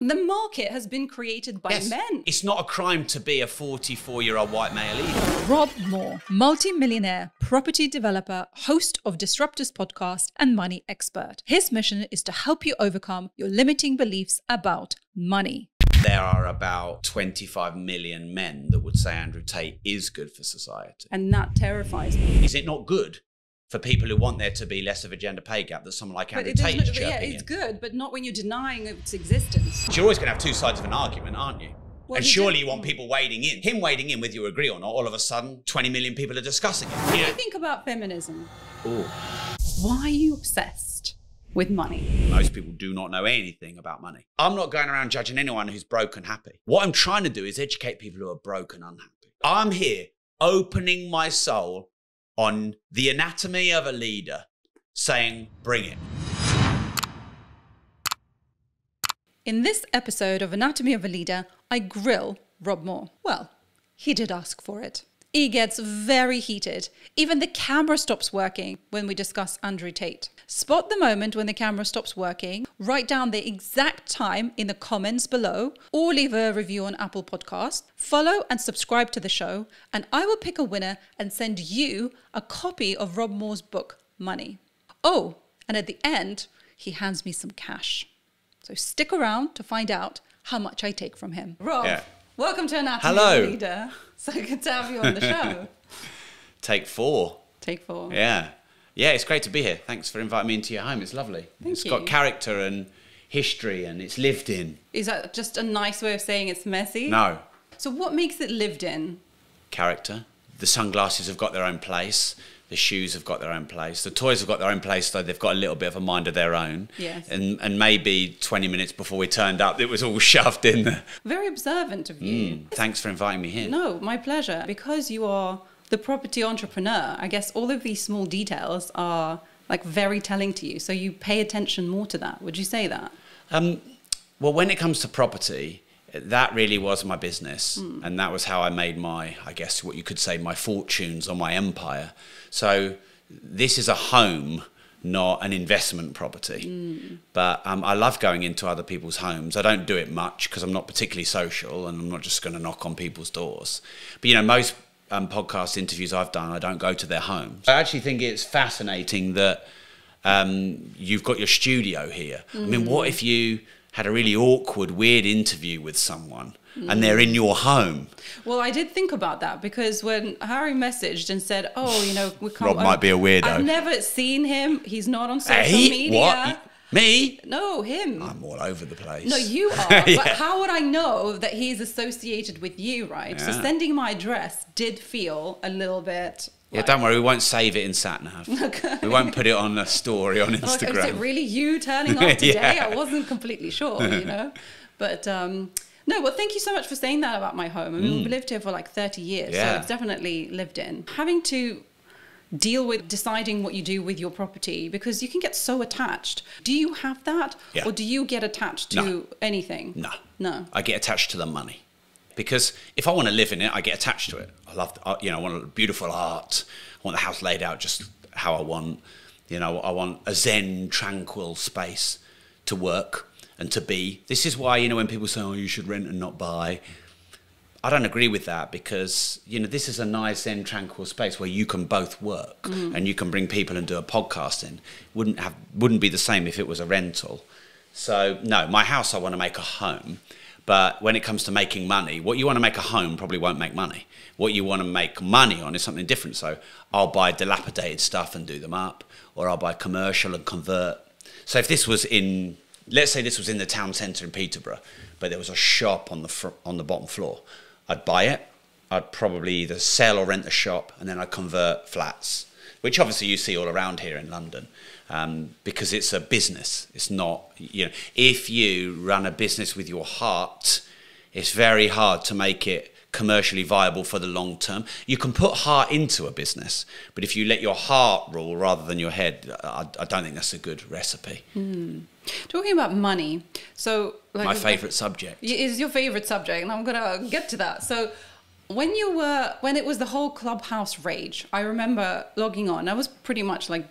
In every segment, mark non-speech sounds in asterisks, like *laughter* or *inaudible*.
The market has been created by Yes. men. It's not a crime to be a 44 year old white male either. Rob Moore, multi-millionaire, property developer, host of Disruptors podcast and money expert. His mission is to help you overcome your limiting beliefs about money. There are about 25 million men that would say Andrew Tate is good for society. And that terrifies me. Is it not good for people who want there to be less of a gender pay gap that someone like Andrew it Tate is doesn't- yeah, it's in? good, but not when you're denying its existence. You're always going to have two sides of an argument, aren't you? Well, and surely did- you want people wading in. Him wading in, whether you agree or not, all of a sudden, 20 million people are discussing it. What do You you think about feminism? Ooh. Why are you obsessed with money? Most people do not know anything about money. I'm not going around judging anyone who's broke and happy. What I'm trying to do is educate people who are broke and unhappy. I'm here opening my soul on the anatomy of a leader, saying, bring it. In this episode of Anatomy of a Leader, I grill Rob Moore. Well, he did ask for it. He gets very heated. Even the camera stops working when we discuss Andrew Tate. Spot the moment when the camera stops working, write down the exact time in the comments below, or leave a review on Apple Podcast. Follow and subscribe to the show, and I will pick a winner and send you a copy of Rob Moore's book, Money. Oh, and at the end, he hands me some cash. So stick around to find out how much I take from him. Rob, Yeah. Welcome to Anatomy Hello. Leader. *laughs* So good to have you on the show. *laughs* Take four. Take four. Yeah. Yeah, it's great to be here. Thanks for inviting me into your home. It's lovely. Thank It's you. got character and history and it's lived in. Is that just a nice way of saying it's messy? No, So what makes it lived in? character. The sunglasses have got their own place. The shoes have got their own place. The toys have got their own place, though they've got a little bit of a mind of their own. Yes. And and maybe 20 minutes before we turned up, it was all *laughs* shoved in there. Very observant of you. Mm, Thanks for inviting me here. No, my pleasure. Because you are the property entrepreneur, I guess all of these small details are like very telling to you. So you pay attention more to that. Would you say that? Um, well, when it comes to property, that really was my business, and that was how I made my, I guess, what you could say, my fortunes or my empire. So this is a home, not an investment property. But um, I love going into other people's homes. I don't do it much because I'm not particularly social, and I'm not just going to knock on people's doors. But you know, most um, podcast interviews I've done, I don't go to their homes. I actually think it's fascinating that um, you've got your studio here. I mean, what if you had a really awkward, weird interview with someone and they're in your home? Well, I did think about that because when Harry messaged and said, "Oh, you know, we can't." Rob might be a weirdo. I've never seen him. He's not on social Hey, media. what? Me? No, him. I'm all over the place. no, you *laughs* are. But how would I know that he's associated with you, right? So sending my address did feel a little bit. Yeah, don't worry, we won't save it in SatNav. *laughs* We won't put it on a story on *laughs* Like, is it really you turning up today? Yeah. I wasn't completely sure, you know. But um, no, well, thank you so much for saying that about my home. I mean, we've lived here for like 30 years, so Mm. Yeah. it's definitely lived in. Having to deal with deciding what you do with your property because you can get so attached. Do you have that, Yeah. or do you get attached to No. anything? No. No. I get attached to the money. Because if I want to live in it, I get attached to it. I love, uh, you know, I want beautiful art. I want the house laid out just how I want. You know, I want a zen, tranquil space to work and to be. This is why, you know, when people say, oh, you should rent and not buy, I don't agree with that because, you know, this is a nice, and tranquil space where you can both work mm-hmm. and you can bring people and do a podcast in. Wouldn't, have, wouldn't be the same if it was a rental. So, no, my house I want to make a home. But when it comes to making money, what you want to make a home probably won't make money. What you want to make money on is something different. So I'll buy dilapidated stuff and do them up, or I'll buy commercial and convert. So if this was in, let's say this was in the town centre in Peterborough, but there was a shop on the fr- on the bottom floor, I'd buy it. I'd probably either sell or rent the shop, and then I'd convert flats, which obviously you see all around here in London, um, because it's a business. It's not, you know, if you run a business with your heart, it's very hard to make it commercially viable for the long term. You can put heart into a business, but if you let your heart rule rather than your head, I, I don't think that's a good recipe. Talking about money, so like My favourite subject. is your favorite subject, and I'm gonna get to that. So, when you were when it was the whole clubhouse rage, I remember logging on. I was pretty much like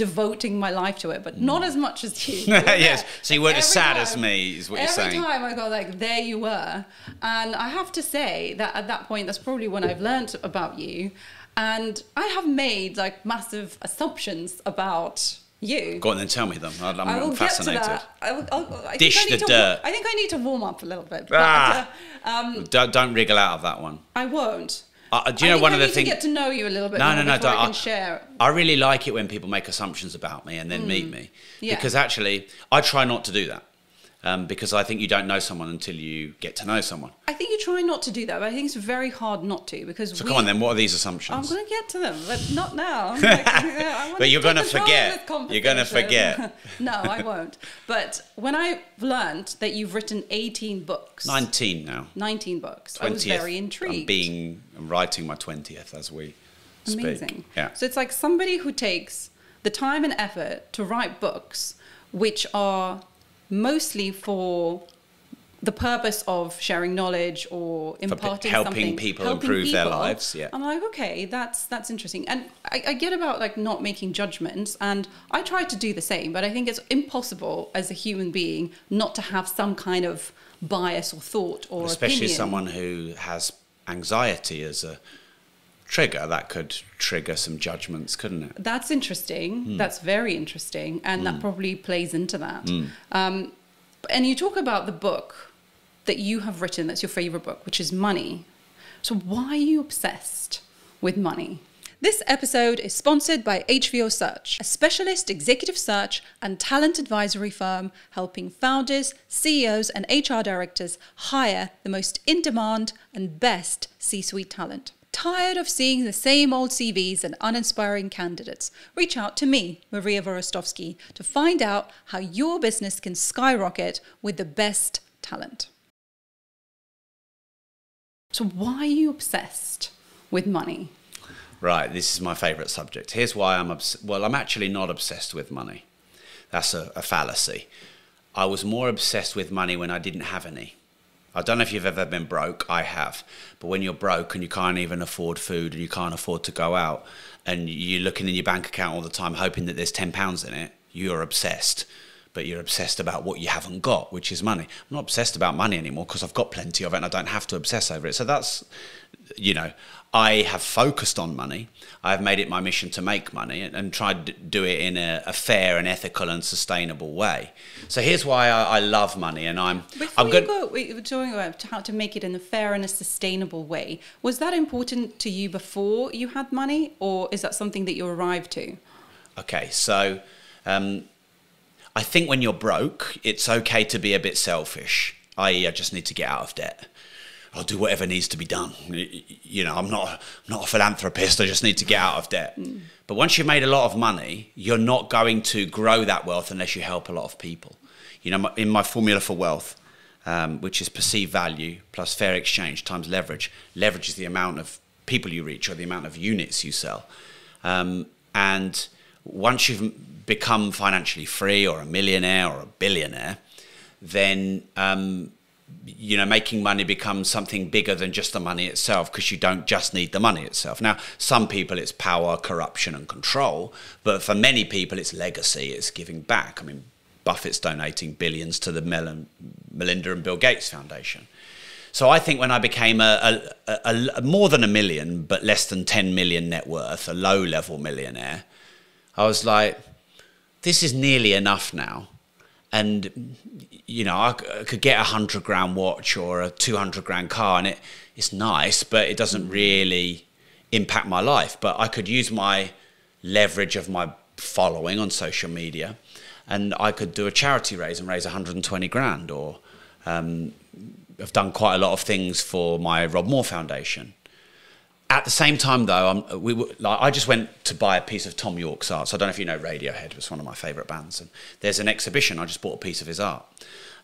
devoting my life to it, but mm. not as much as you. *laughs* Yes. So you weren't as Every sad as me, is what you're saying. Every time I go like, there you were, and I have to say that at that point, that's probably when I've learned about you, and I have made like massive assumptions about you. Go on then, tell me them. I'm, I will I'm fascinated. get to that. I will, I'll, I Dish think I need the to, dirt. I think I need to warm up a little bit. But, Ah. uh, um, Don't, don't wriggle out of that one. I won't. Uh, do you I know think one I of the things? get to know you a little bit No, more no, no, don't. I can I- share. I really like it when people make assumptions about me and then meet me. Mm. Yeah. Because actually, I try not to do that. Um, because I think you don't know someone until you get to know someone. I think you try not to do that, but I think it's very hard not to because. So we, come on then, what are these assumptions? I'm going to get to them, but not now. *laughs* Like, *laughs* But you're gonna forget. You're gonna forget. *laughs* no, I won't. But when I've learned that you've written 18 books, 19 now. 19 books, 20th. I was very intrigued. I'm being, I'm writing my 20th as we speak. Amazing. Yeah. So it's like somebody who takes the time and effort to write books which are mostly for the purpose of sharing knowledge or imparting helping something, people improve their lives, yeah. I'm like, okay, that's that's interesting, and I, I get about like not making judgments, and I try to do the same, but I think it's impossible as a human being not to have some kind of bias or thought or Especially opinion. someone who has anxiety as a trigger, that could trigger some judgments, couldn't it? That's interesting. Hmm. That's very interesting, and that probably plays into that. Hmm. Um, and you talk about the book that you have written. That's your favorite book, which is Money. So why are you obsessed with money? This episode is sponsored by HVO Search, a specialist executive search and talent advisory firm helping founders, CEOs, and HR directors hire the most in demand and best C suite talent. Tired of seeing the same old CVs and uninspiring candidates? Reach out to me, Maria Hvorostovsky, to find out how your business can skyrocket with the best talent. So, why are you obsessed with money? Right, this is my favourite subject. Here's why I'm obs- well. I'm actually not obsessed with money. That's a, a fallacy. I was more obsessed with money when I didn't have any. I don't know if you've ever been broke. I have, but when you're broke and you can't even afford food and you can't afford to go out, and you're looking in your bank account all the time hoping that there's ten pounds in it, you're obsessed. But you're obsessed about what you haven't got, which is money. I'm not obsessed about money anymore because I've got plenty of it and I don't have to obsess over it. So that's, you know, I have focused on money. I have made it my mission to make money and, and tried to do it in a, a fair and ethical and sustainable way. So here's why I, I love money, and I'm Before I'm you good. go, we were talking about how to make it in a fair and a sustainable way. Was that important to you before you had money, or is that something that you arrived to? Okay, so um, I think when you're broke, it's okay to be a bit selfish. I.e., I just need to get out of debt. I'll do whatever needs to be done. You know, I'm not I'm not a philanthropist. I just need to get out of debt. But once you've made a lot of money, you're not going to grow that wealth unless you help a lot of people. You know, in my formula for wealth, um, which is perceived value plus fair exchange times leverage. Leverage is the amount of people you reach or the amount of units you sell. Um, and once you've become financially free or a millionaire or a billionaire, then um, you know making money becomes something bigger than just the money itself because you don't just need the money itself. Now, some people it's power, corruption, and control, but for many people it's legacy, it's giving back. I mean, Buffett's donating billions to the Mel- Melinda and Bill Gates Foundation. So I think when I became a, a, a, a more than a million, but less than 10 million net worth, a low level millionaire, I was like, this is nearly enough now. And, you know, I could get a 100 grand watch or a 200 grand car, and it, it's nice, but it doesn't really impact my life. But I could use my leverage of my following on social media, and I could do a charity raise and raise 120 grand, or um, I've done quite a lot of things for my Rob Moore Foundation. At the same time, though, I'm, we were, like, I just went to buy a piece of Thom Yorke's art. So I don't know if you know Radiohead, was one of my favourite bands. And there's an exhibition. I just bought a piece of his art.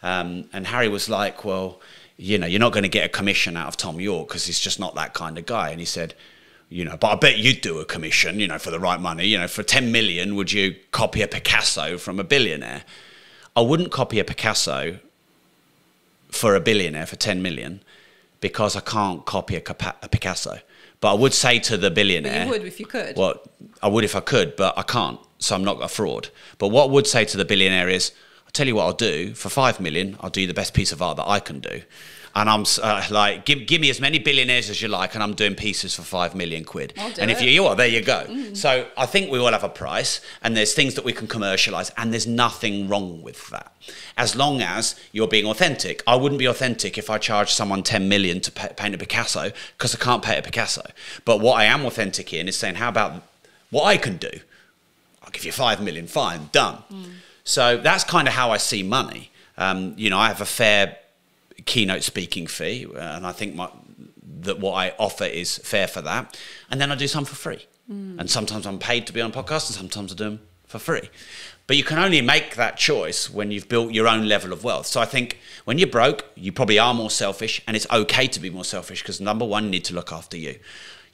Um, and Harry was like, "Well, you know, you're not going to get a commission out of Thom Yorke because he's just not that kind of guy." And he said, "You know, but I bet you'd do a commission, you know, for the right money. You know, for 10 million, would you copy a Picasso from a billionaire?" I wouldn't copy a Picasso for a billionaire for 10 million because I can't copy a, a Picasso. But I would say to the But billionaire, you would if you could. well, I would if I could, but I can't. so I'm not a fraud. But what I would say to the billionaire is, tell you what I'll do. For five million, I'll do the best piece of art that I can do. And I'm uh, like, give, give me as many billionaires as you like, and I'm doing pieces for five million quid. And if it. you, you are, there you go. So I think we all have a price, and there's things that we can commercialize, and there's nothing wrong with that. As long as you're being authentic. I wouldn't be authentic if I charged someone 10 million to pa paint a Picasso, because I can't paint a Picasso. But what I am authentic in is saying, how about what I can do? I'll give you five million, fine, done. So that's kind of how I see money. Um, you know, I have a fair keynote speaking fee, and I think my, that what I offer is fair for that. And then I do some for free. And sometimes I'm paid to be on podcasts, and sometimes I do them for free. But you can only make that choice when you've built your own level of wealth. So I think when you're broke, you probably are more selfish, and it's okay to be more selfish because number one, you need to look after you.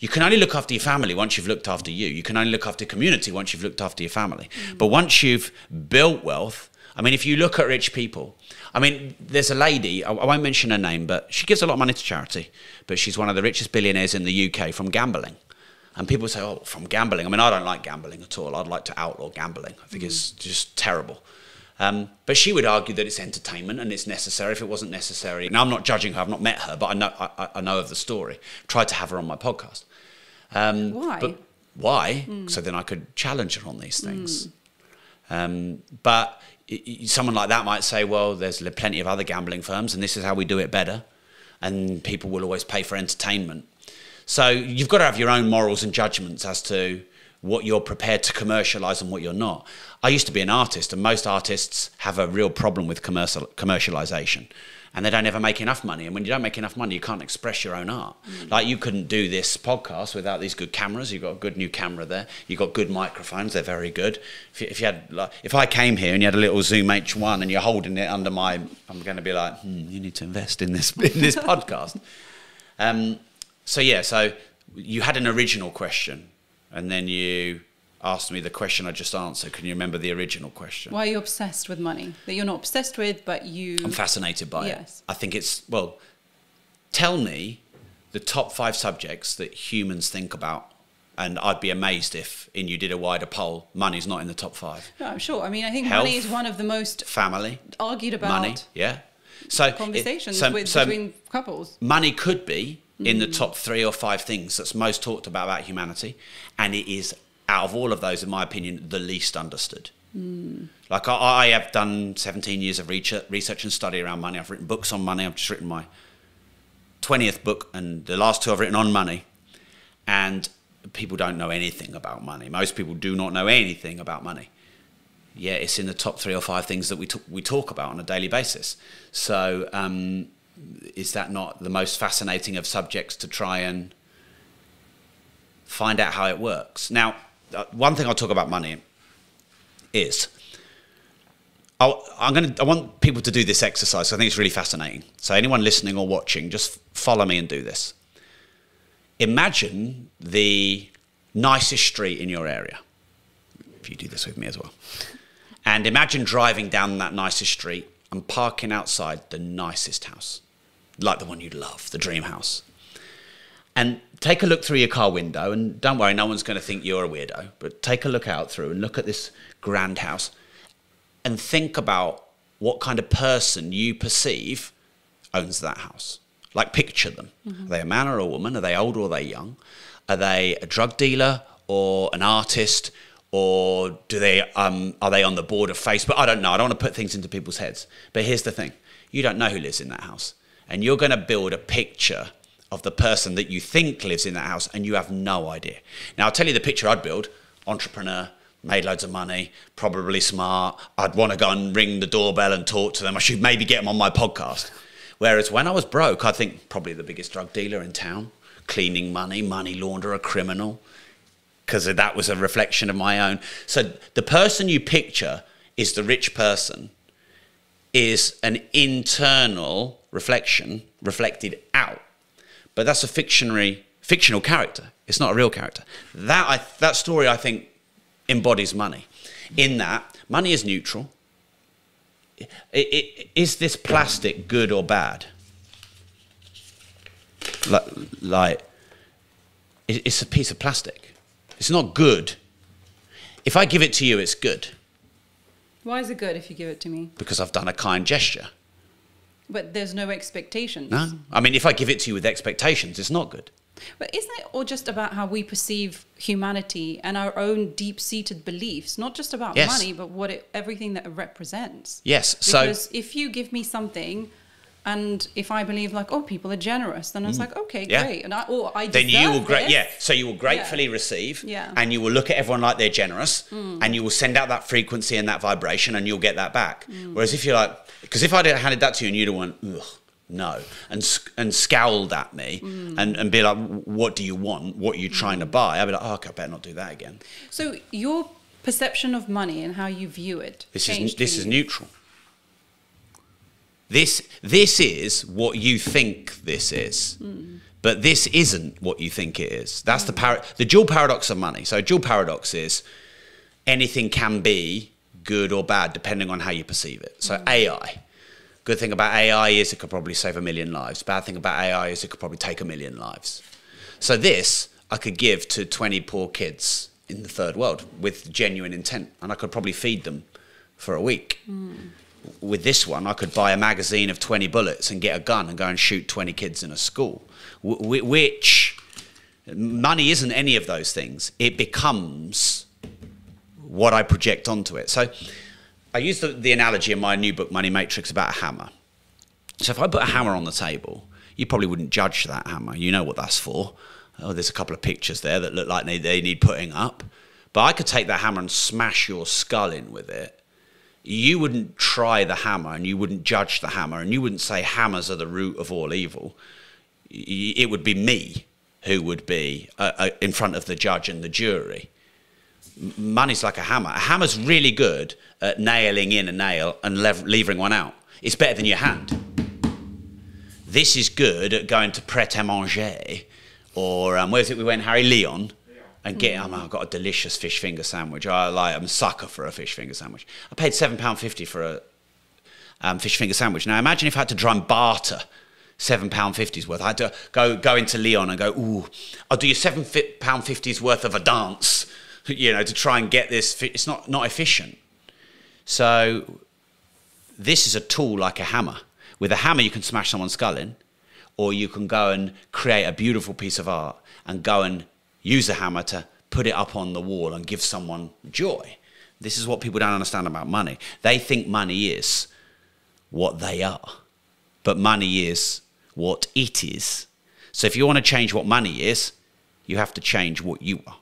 You can only look after your family once you've looked after you. You can only look after community once you've looked after your family. But once you've built wealth, I mean, if you look at rich people, I mean, there's a lady, I I won't mention her name, but she gives a lot of money to charity. But she's one of the richest billionaires in the UK from gambling. And people say, oh, from gambling. I mean, I don't like gambling at all. I'd like to outlaw gambling. I think it's just terrible. Um, but she would argue that it's entertainment and it's necessary if it wasn't necessary. Now, I'm not judging her, I've not met her, but I know, I, I know of the story. Tried to have her on my podcast. Um, Why? But why? So then I could challenge her on these things. Um, but someone like that might say, well, there's plenty of other gambling firms, and this is how we do it better. And people will always pay for entertainment. So you've got to have your own morals and judgments as to what you're prepared to commercialize and what you're not. I used to be an artist, and most artists have a real problem with commercial commercialization. And they don't ever make enough money. And when you don't make enough money, you can't express your own art. Like you couldn't do this podcast without these good cameras. You've got a good new camera there. You've got good microphones. They're very good. If you, if you had, like, if I came here and you had a little Zoom H1 and you're holding it under my, I'm going to be like, hmm, you need to invest in this in this *laughs* podcast. Um, so yeah, so you had an original question, and then you asked me the question I just answered. Can you remember the original question? Why are you obsessed with money? That you're not obsessed with, but you. I'm fascinated by Yes. it. I think it's well. Tell me the top five subjects that humans think about, and I'd be amazed if, in you did a wider poll, money's not in the top five. No, I'm sure. I mean, I think Health. money is one of the most Family, argued about money, yeah. So it- conversations so- with, so between couples. money could be in the mm. top three or five things that's most talked about about humanity, and it is out of all of those, in my opinion, the least understood. Like I, I have done 17 years of research, and study around money. I've written books on money. I've just written my 20th book, and the last two I've written on money. And people don't know anything about money. Most people do not know anything about money. Yeah, it's in the top three or five things that we, we talk about on a daily basis. So, um, is that not the most fascinating of subjects to try and find out how it works? Now, Uh, one thing I'll talk about money is I'll, I'm going to. I want people to do this exercise. I think it's really fascinating. So anyone listening or watching, just follow me and do this. Imagine the nicest street in your area. If you do this with me as well, and imagine driving down that nicest street and parking outside the nicest house, like the one you love, the dream house. And take a look through your car window, and don't worry, no one's going to think you're a weirdo, but take a look out through and look at this grand house and think about what kind of person you perceive owns that house. Like, picture them. Are they a man or a woman? Are they old or are they young? Are they a drug dealer or an artist? Or do they um, are they on the board of Facebook? I don't know. I don't want to put things into people's heads. But here's the thing: you don't know who lives in that house, and you're going to build a picture of the person that you think lives in that house, and you have no idea. Now, I'll tell you the picture I'd build: entrepreneur, made loads of money, probably smart. I'd want to go and ring the doorbell and talk to them. I should maybe get them on my podcast. Whereas when I was broke, I think probably the biggest drug dealer in town, cleaning money, money launderer, criminal, because that was a reflection of my own. So the person you picture is the rich person, is an internal reflection reflected out. But that's a fictionary, fictional character. It's not a real character. That, I, that story, I think, embodies money. In that, money is neutral. I- I- Is this plastic good or bad? Like, like it- it's a piece of plastic. It's not good. If I give it to you, it's good Why is it good if you give it to me? because I've done a kind gesture. But there's no expectations. No, I mean, if I give it to you with expectations, it's not good. But isn't it all just about how we perceive humanity and our own deep-seated beliefs? Not just about Yes. money, but what it, everything that it represents. Yes. So Because if you give me something, and if I believe like, oh, people are generous, then it's like, okay, Mm. Yeah. great, and I, oh, I then you will great yeah so you will gratefully receive Yeah. And you will look at everyone like they're generous and you will send out that frequency and that vibration and you'll get that back Hmm. whereas if you're like because if i'd handed that to you and you'd have went ugh no and and scowled at me Hmm. and, and be like what do you want? What are you trying to mm. buy? I'd be like oh okay, i better not do that again. So your perception of money and how you view it this is this is neutral. This this is what you think this is. Mm. But this isn't what you think it is. That's the mm. par- the dual paradox of money. So dual paradox is anything can be good or bad depending on how you perceive it. So mm. ai good thing about ai is it could probably save a million lives. Bad thing about ai is it could probably take a million lives. So this i could give to 20 poor kids in the third world with genuine intent and i could probably feed them for a week. Mm. With this one, I could buy a magazine of 20 bullets and get a gun and go and shoot 20 kids in a school. Wh- wh- which money isn't any of those things. It becomes what I project onto it. So I use the, the analogy in my new book, Money Matrix, about a hammer. So if I put a hammer on the table, you probably wouldn't judge that hammer. You know what that's for. Oh, there's a couple of pictures there that look like they, they need putting up. But I could take that hammer and smash your skull in with it you wouldn't try the hammer and you wouldn't judge the hammer and you wouldn't say hammers are the root of all evil. It would be me who would be uh, uh, in front of the judge and the jury. Money's like a hammer. A hammer's really good at nailing in a nail and lev- leaving one out. It's better than your hand. This is good at going to Pret a Manger or um, where's it we went, Harry Leon, and getting. Oh, man, I've got a delicious fish finger sandwich. I like. I'm a sucker for a fish finger sandwich. I paid seven pound fifty for a um, fish finger sandwich. Now imagine if I had to try and barter seven pound fifty's worth. I had to go go into Leon and go, ooh, I'll do you seven pound fifty's worth of a dance, you know, to try and get this. It's not not efficient. So this is a tool like a hammer. With a hammer, you can smash someone's skull in, or you can go and create a beautiful piece of art and go and use a hammer to put it up on the wall and give someone joy. This is what people don't understand about money. They think money is what they are, but money is what it is. So if you want to change what money is, you have to change what you are.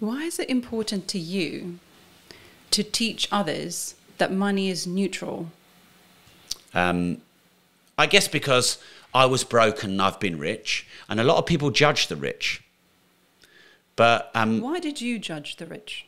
Why is it important to you to teach others that money is neutral? Um, I guess because I was broken and I've been rich, and a lot of people judge the rich. But um, Why did you judge the rich?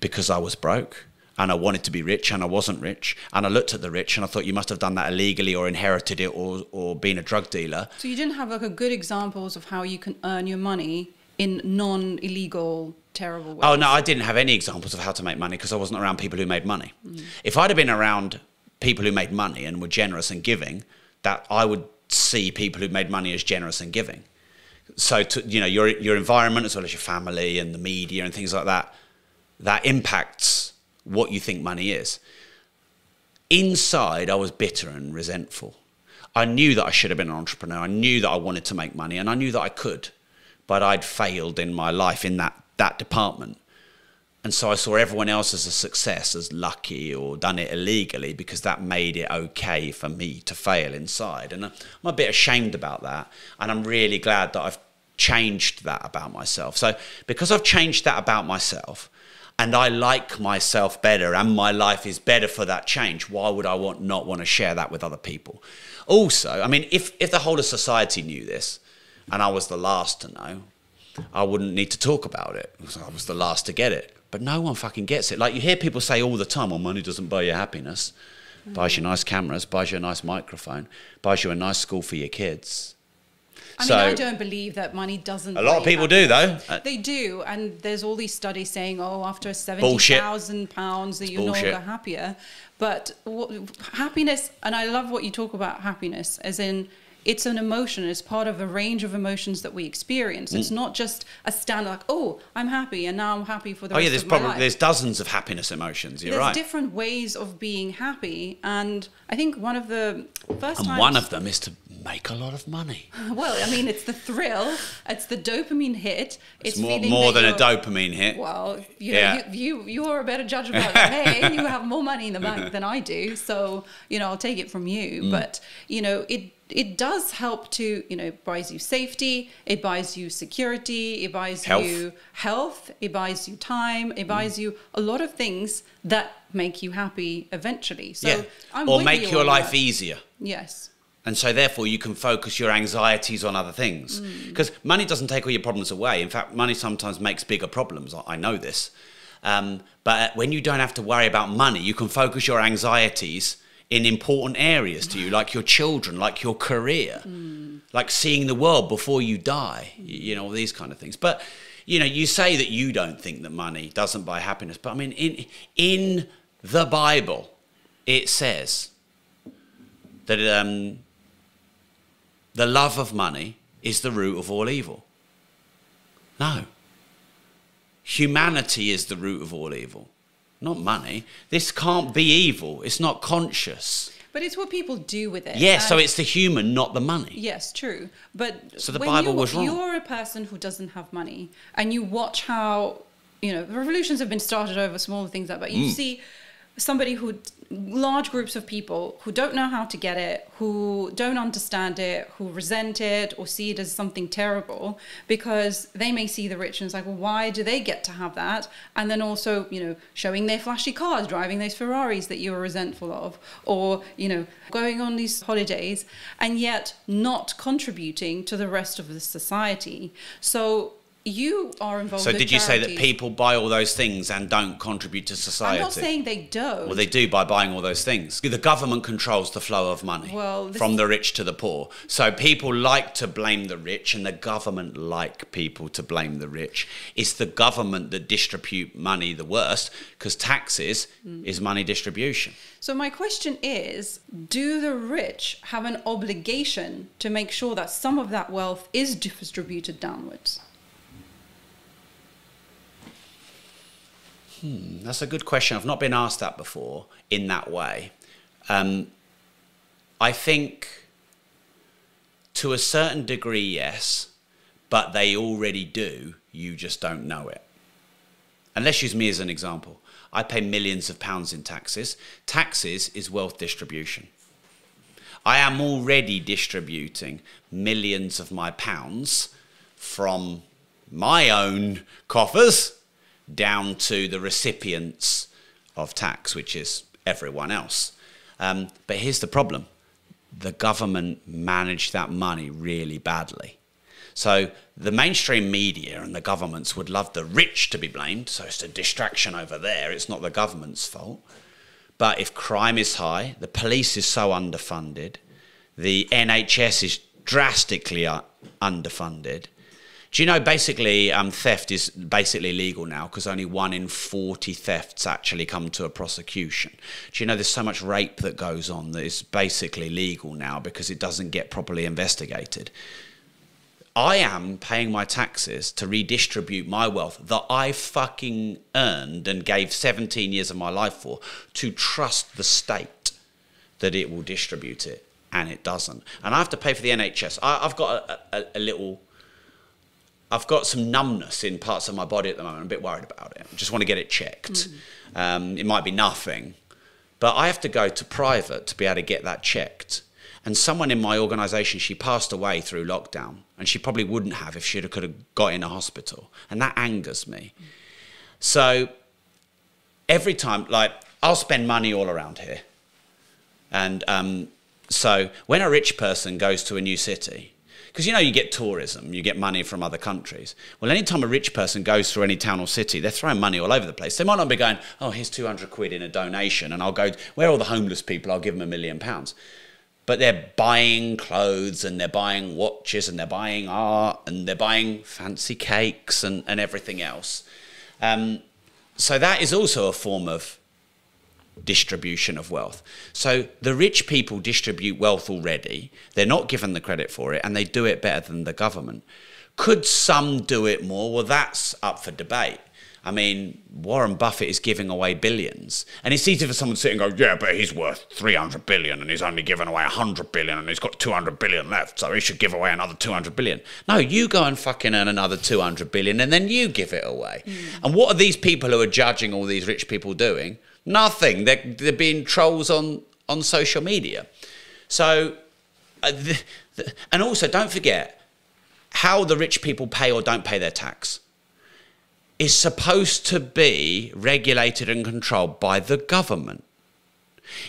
because I was broke and I wanted to be rich and I wasn't rich, and I looked at the rich and I thought you must have done that illegally or inherited it or, or been a drug dealer. So you didn't have like a good examples of how you can earn your money in non-illegal, terrible ways. Oh no, I didn't have any examples of how to make money because I wasn't around people who made money. Mm. If I'd have been around people who made money and were generous and giving, that I would see people who made money as generous and giving. So to, you know your your environment as well as your family and the media and things like that, that impacts what you think money is. Inside, I was bitter and resentful. I knew that I should have been an entrepreneur. I knew that I wanted to make money and I knew that I could, but I'd failed in my life in that, that department. And so I saw everyone else as a success, as lucky or done it illegally because that made it okay for me to fail inside. And uh, I'm a bit ashamed about that. And I'm really glad that I've changed that about myself. So because I've changed that about myself and I like myself better and my life is better for that change, why would I want, not want to share that with other people? Also, I mean, if, if the whole of society knew this and I was the last to know, I wouldn't need to talk about it because I was the last to get it. But no one fucking gets it. Like you hear people say all the time, well, money doesn't buy you happiness. Buys you nice cameras, buys you a nice microphone, buys you a nice school for your kids. I so mean, I don't believe that money doesn't. a lot of people do though. Uh, They do, and there's all these studies saying, oh, after seventy Bullshit. thousand pounds, that you're no longer happier. But what, happiness, and I love what you talk about happiness, as in it's an emotion. It's part of a range of emotions that we experience. It's Mm. not just a stand like, oh, I'm happy and now I'm happy for the Oh rest yeah, there's of my probably life. there's dozens of happiness emotions. You're right. There's right. different ways of being happy, and I think one of the first and times, one of them is to make a lot of money. *laughs* well, I mean, it's the thrill, it's the dopamine hit. It's, It's, more, more than a dopamine hit. Well, you, Yeah. know, you, you you are a better judge about *laughs* it than me. You have more money in the bank *laughs* than I do, so you know I'll take it from you. Mm. But you know it it does help to you know buys you safety, it buys you security, it buys Health. you health, it buys you time, it buys you a lot of things that make you happy eventually. So yeah. I'm or make you your life that. easier. Yes. And so, therefore, you can focus your anxieties on other things. Mm. Because money doesn't take all your problems away. In fact, money sometimes makes bigger problems. I- I know this. Um, but when you don't have to worry about money, you can focus your anxieties in important areas to you, like your children, like your career, Mm. like seeing the world before you die, you know, all these kind of things. But, you know, you say that you don't think that money doesn't buy happiness. But I mean, in, in the Bible, it says that um, the love of money is the root of all evil. No. Humanity is the root of all evil, not money. This can't be evil. It's not conscious. But it's what people do with it. Yeah, so it's the human, not the money. Yes, true. But So the when Bible you, was wrong. You're a person who doesn't have money, and you watch how you know revolutions have been started over small things like that. But you Mm. see somebody who large groups of people who don't know how to get it, who don't understand it, who resent it or see it as something terrible because they may see the rich and it's like, well, why do they get to have that? And then also, you know, showing their flashy cars, driving those Ferraris that you're resentful of, or, you know, going on these holidays and yet not contributing to the rest of the society. So you are involved So did you say that people buy all those things and don't contribute to society? I'm not saying they don't. well, they do by buying all those things. The government controls the flow of money Well, from the rich to the poor. So people like to blame the rich, and the government like people to blame the rich. It's the government that distribute money the worst because taxes Mm. is money distribution. So my question is, do the rich have an obligation to make sure that some of that wealth is distributed downwards? That's a good question. I've not been asked that before in that way. Um, I think to a certain degree, yes, but they already do. You just don't know it. And let's use me as an example. I pay millions of pounds in taxes. Taxes is wealth distribution. I am already distributing millions of my pounds from my own coffers down to the recipients of tax, which is everyone else. Um, but here's the problem the government managed that money really badly. So the mainstream media and the governments would love the rich to be blamed. So it's a distraction over there. It's not the government's fault. But if crime is high, the police is so underfunded, the NHS is drastically underfunded. Do you know basically um, theft is basically legal now because only one in 40 thefts actually come to a prosecution? Do you know there's so much rape that goes on that is basically legal now because it doesn't get properly investigated? I am paying my taxes to redistribute my wealth that I fucking earned and gave 17 years of my life for to trust the state that it will distribute it, and it doesn't. And I have to pay for the NHS. I, I've got a, a, a little. I've got some numbness in parts of my body at the moment. I'm a bit worried about it. I just want to get it checked. Um, it might be nothing, but I have to go to private to be able to get that checked. And someone in my organisation, she passed away through lockdown, and she probably wouldn't have if she could have got in a hospital, and that angers me. So every time, like, I'll spend money all around here, and um, so when a rich person goes to a new city, because you know you get tourism, you get money from other countries. Well, anytime a rich person goes through any town or city, they're throwing money all over the place. They might not be going, oh, here's 200 quid in a donation, and I'll go, where are all the homeless people? I'll give them a million pounds. But they're buying clothes and they're buying watches and they're buying art and they're buying fancy cakes and, and everything else. Um, so that is also a form of distribution of wealth. So the rich people distribute wealth already. They're not given the credit for it and they do it better than the government. Could some do it more? Well, that's up for debate. I mean, Warren Buffett is giving away billions. And it's easy for someone to sit and go, yeah, but he's worth 300 billion and he's only given away 100 billion and he's got 200 billion left, so he should give away another 200 billion. No, you go and fucking earn another 200 billion and then you give it away. Mm. And what are these people who are judging all these rich people doing? Nothing. They're, they're being trolls on, on social media. So, uh, the, the, and also don't forget how the rich people pay or don't pay their tax is supposed to be regulated and controlled by the government.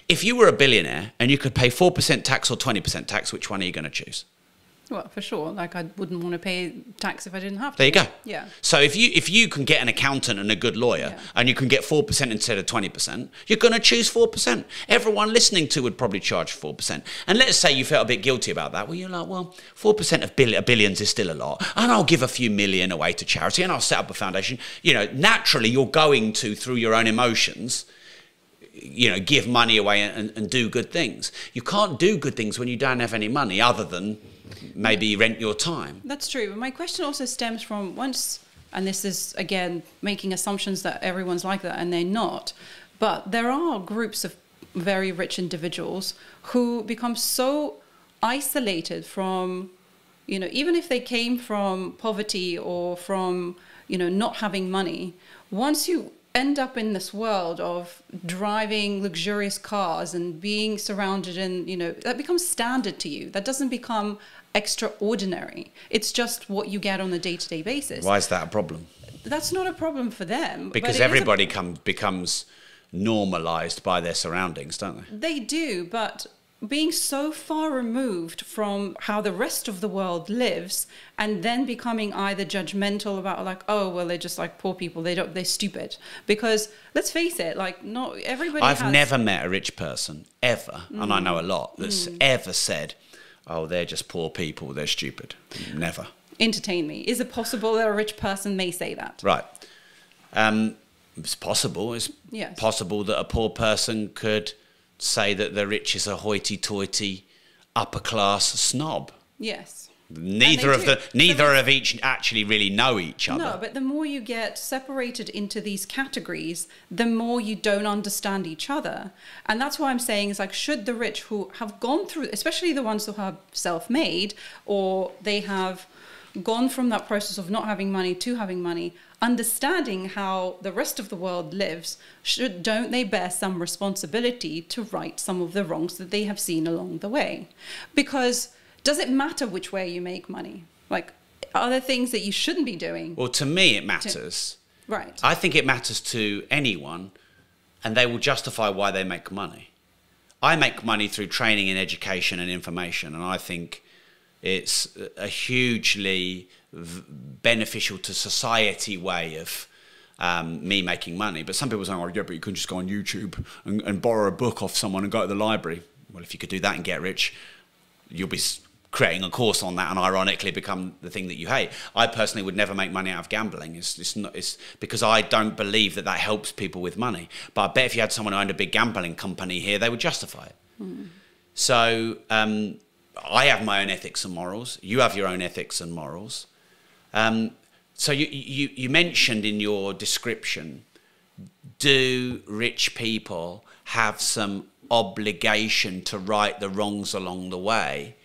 If you were a billionaire and you could pay 4% tax or 20% tax, which one are you going to choose? Well, for sure. Like I wouldn't want to pay tax if I didn't have to. There you go. Yeah. So if you if you can get an accountant and a good lawyer yeah. and you can get four percent instead of twenty percent, you're going to choose four percent. Everyone listening to would probably charge four percent. And let's say you felt a bit guilty about that. Well, you're like, well, four percent of bill- billions is still a lot, and I'll give a few million away to charity, and I'll set up a foundation. You know, naturally, you're going to through your own emotions you know, give money away and, and, do good things. You can't do good things when you don't have any money other than maybe rent your time. That's true. But my question also stems from once, and this is again making assumptions that everyone's like that, and they're not. But there are groups of very rich individuals who become so isolated from, you know, even if they came from poverty or from, you know, not having money, once you end up in this world of driving luxurious cars and being surrounded in you know that becomes standard to you that doesn't become extraordinary. It's just what you get on a day-to-day basis. Why is that a problem? That's not a problem for them because everybody a... comes becomes normalized by their surroundings don't they? They do but being so far removed from how the rest of the world lives and then becoming either judgmental about like oh well they're just like poor people they don't they're stupid. Because let's face it like not everybody I've has... never met a rich person ever mm. and I know a lot that's mm. ever said oh they're just poor people. They're stupid. Never. Entertain me. Is it possible that a rich person may say that? Right. Um, it's possible. It's yes. possible that a poor person could say that the rich is a hoity-toity upper class snob. Yes. Neither of the neither of each actually really know each other. No, but the more you get separated into these categories, the more you don't understand each other. And that's why I'm saying is like should the rich who have gone through especially the ones who are self-made or they have gone from that process of not having money to having money, understanding how the rest of the world lives, should don't they bear some responsibility to right some of the wrongs that they have seen along the way? Because does it matter which way you make money? Like, are there things that you shouldn't be doing? Well, to me, it matters. To, right. I think it matters to anyone, and they will justify why they make money. I make money through training and education and information, and I think it's a hugely v- beneficial to society way of um, me making money. But some people say, oh, yeah, but you can just go on YouTube and, and, borrow a book off someone and go to the library. Well, if you could do that and get rich, you'll be creating a course on that and ironically become the thing that you hate. I personally would never make money out of gambling. It's, it's, not, it's because I don't believe that that helps people with money. But I bet if you had someone who owned a big gambling company here, they would justify it. Mm. So um, I have my own ethics and morals. You have your own ethics and morals. Um, so you, you, you mentioned in your description, do rich people have some obligation to right the wrongs along the way?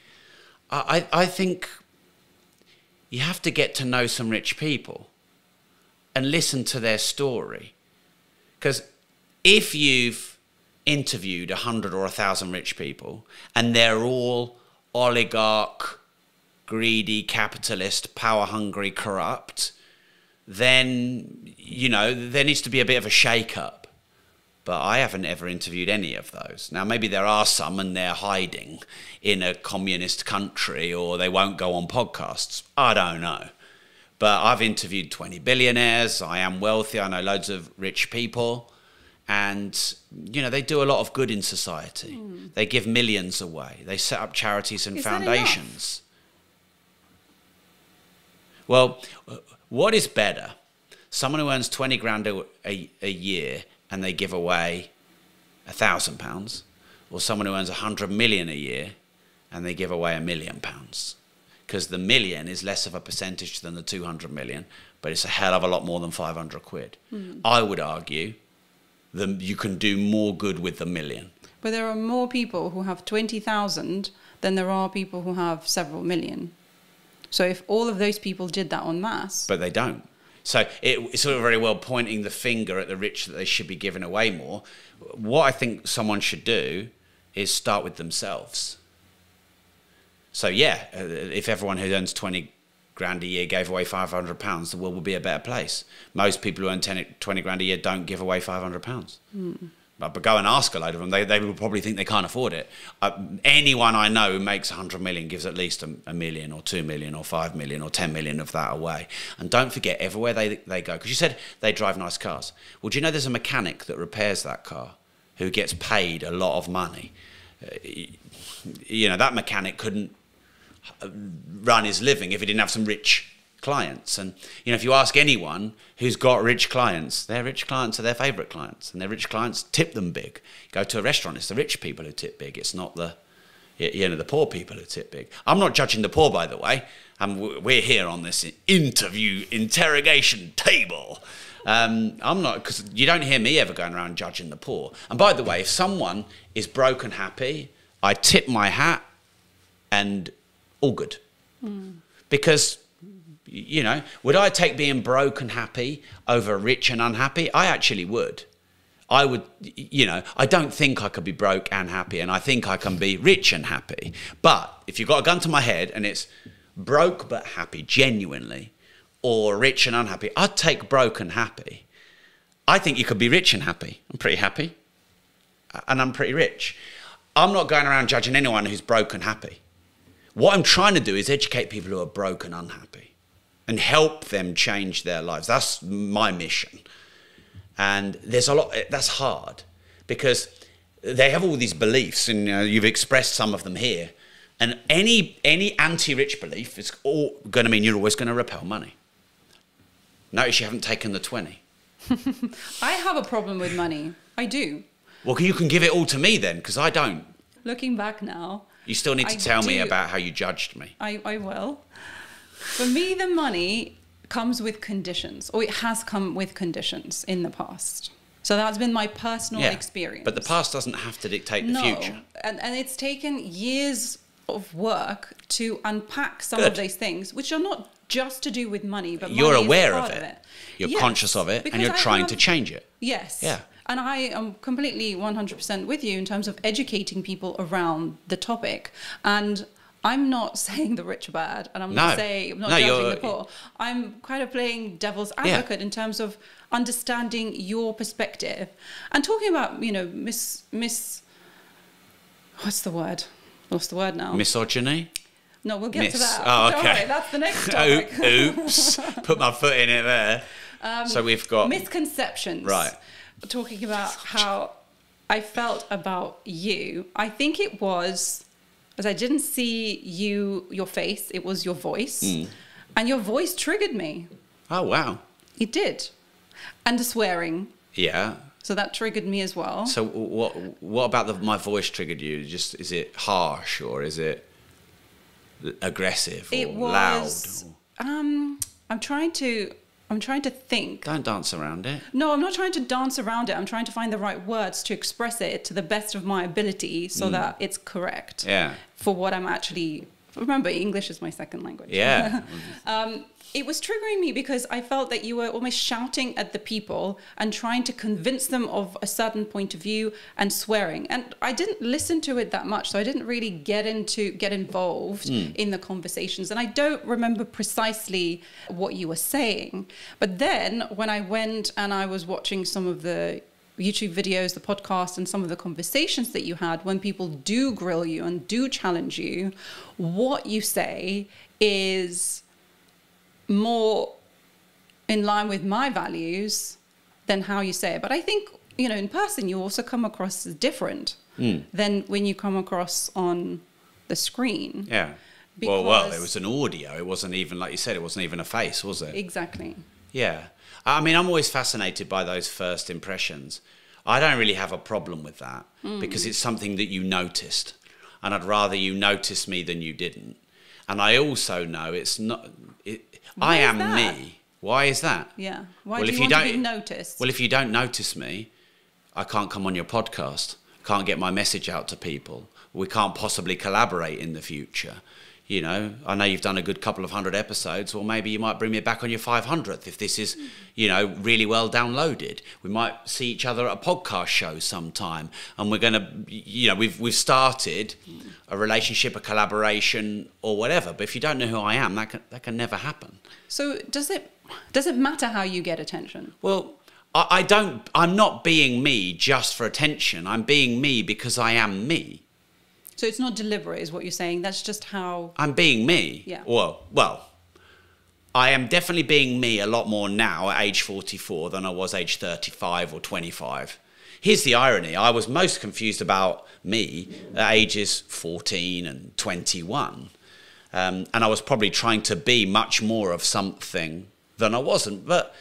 I, I think you have to get to know some rich people and listen to their story. Because if you've interviewed a hundred or a thousand rich people and they're all oligarch, greedy, capitalist, power hungry, corrupt, then, you know, there needs to be a bit of a shake up. But I haven't ever interviewed any of those. Now, maybe there are some and they're hiding in a communist country or they won't go on podcasts. I don't know. But I've interviewed 20 billionaires. I am wealthy. I know loads of rich people and you know they do a lot of good in society. Mm. They give millions away. They set up charities and is foundations. Well, what is better? Someone who earns 20 grand a, a, a, year and they give away a thousand pounds, or someone who earns a hundred million a year and they give away a million pounds? Because the million is less of a percentage than the 200 million, but it's a hell of a lot more than 500 quid. Hmm. I would argue that you can do more good with the million. But there are more people who have 20,000 than there are people who have several million. So if all of those people did that en masse, but they don't. So it, it's of very well pointing the finger at the rich that they should be giving away more. What I think someone should do is start with themselves. So yeah, uh, if everyone who earns twenty grand a year gave away five hundred pounds, the world would be a better place. Most people who earn 10, 20 grand a year don't give away five hundred pounds. But, but go and ask a load of them. They, they will probably think they can't afford it. Uh, anyone I know who makes 100 million gives at least a, a million or 2 million or 5 million or 10 million of that away. And don't forget, everywhere they, they go, because you said they drive nice cars. Well, do you know there's a mechanic that repairs that car who gets paid a lot of money? Uh, you know, that mechanic couldn't run his living if he didn't have some rich clients. And you know, if you ask anyone who's got rich clients, their rich clients are their favourite clients, and their rich clients tip them big. go to a restaurant, it's the rich people who tip big. It's not the you know the poor people who tip big. I'm not judging the poor, by the way. And we're here on this interview interrogation table. Um, I'm not because you don't hear me ever going around judging the poor. And by the way, if someone is broke and happy, I tip my hat and all good. Because, you know, would I take being broke and happy over rich and unhappy? I actually would. I would, you know, I don't think I could be broke and happy, and I think I can be rich and happy. But if you've got a gun to my head and it's broke but happy, genuinely, or rich and unhappy, I'd take broke and happy. I think you could be rich and happy. I'm pretty happy, and I'm pretty rich. I'm not going around judging anyone who's broke and happy. What I'm trying to do is educate people who are broke and unhappy and help them change their lives. That's my mission. And there's a lot, that's hard because they have all these beliefs, and you know, you've expressed some of them here. And any, any anti rich belief is all going to mean you're always going to repel money. Notice you haven't taken the 20. *laughs* I have a problem with money. I do. Well, you can give it all to me then, because I don't. Looking back now, You still need to I tell me about how you judged me. I, I will. For me, the money comes with conditions, or it has come with conditions in the past. So that's been my personal experience. But the past doesn't have to dictate the no, future. And, and it's taken years of work to unpack some Good. of these things, which are not just to do with money, but You're money is a aware of it. it. You're Yes, conscious of it, and you're I trying to change it. Yes. Yeah. And I am completely 100% with you in terms of educating people around the topic. And I'm not *laughs* saying the rich are bad, and I'm No. not saying I'm not No, judging the poor. I'm kind of playing devil's Yeah. advocate in terms of understanding your perspective and talking about, you know, miss miss. What's the word? Lost the word now. Misogyny? no, we'll get to that. Oh, *laughs* okay. that's the next *laughs* topic. Um, Oops. Put my foot in it there. so we've got. misconceptions. Right. Talking about how I felt about you. I think it was as I didn't see you, your face. It was your voice, Hmm. and your voice triggered me. Oh, wow. It did, and the swearing. Yeah. So that triggered me as well. So what what about the, my voice triggered you? Just is it harsh or is it aggressive or it loud? was. Um, I'm trying to. I'm trying to think. Don't dance around it. No, I'm not trying to dance around it. I'm trying to find the right words to express it to the best of my ability so that it's correct Mm. Yeah. For what I'm actually. Remember, English is my second language. Yeah. *laughs* um, it was triggering me because I felt that you were almost shouting at the people and trying to convince them of a certain point of view and swearing. And I didn't listen to it that much, so I didn't really get into get involved in the conversations. And I don't remember precisely what you were saying. But then when I went and I was watching some of the YouTube videos, the podcast, and some of the conversations that you had when people do grill you and do challenge you, what you say is more in line with my values than how you say it. But I think, you know, in person, you also come across as different hmm. than when you come across on the screen. Yeah. well, well, it was an audio. It wasn't even like you said. It wasn't even a face, was it? Exactly. Yeah. I mean, I'm always fascinated by those first impressions. I don't really have a problem with that hmm. because it's something that you noticed. And I'd rather you notice me than you didn't. And I also know it's not, it, I am that? me. Why is that? Yeah. Why Well, do if you, you want to be don't- noticed? Well, if you don't notice me, I can't come on your podcast, can't get my message out to people. We can't possibly collaborate in the future. You know, I know you've done a good couple of hundred episodes, or maybe you might bring me back on your 500th if this is, you know, really well downloaded. We might see each other at a podcast show sometime, and we're going to, you know, we've we've started a relationship, a collaboration, or whatever. But if you don't know who I am, that can that can never happen. so does it does it matter how you get attention? Well, I, I don't. I'm not being me just for attention. I'm being me because I am me. So it's not deliberate, is what you're saying. That's just how. I'm being me. Yeah. Well, well, I am definitely being me a lot more now at age 44 than I was age 35 or 25. Here's the irony: I was most confused about me at ages 14 and 21, um, and I was probably trying to be much more of something than I wasn't. But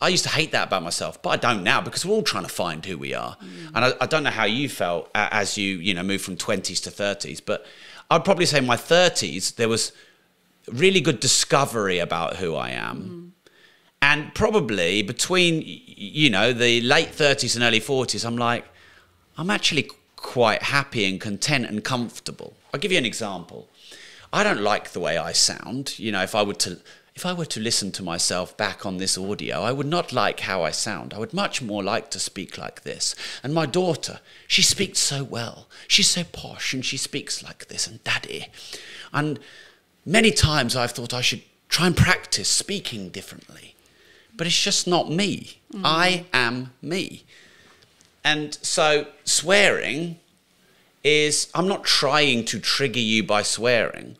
I used to hate that about myself, but I don't now because we're all trying to find who we are. Mm. And I, I don't know how you felt as you, you know, moved from 20s to 30s, but I'd probably say in my 30s, there was really good discovery about who I am. Mm-hmm. And probably between, you know, the late 30s and early 40s, I'm like, I'm actually quite happy and content and comfortable. I'll give you an example. I don't like the way I sound. You know, if I were to if I were to listen to myself back on this audio, I would not like how I sound. I would much more like to speak like this. And my daughter, she speaks so well. She's so posh and she speaks like this and daddy. And many times I've thought I should try and practice speaking differently. But it's just not me. Mm. I am me. And so swearing is I'm not trying to trigger you by swearing.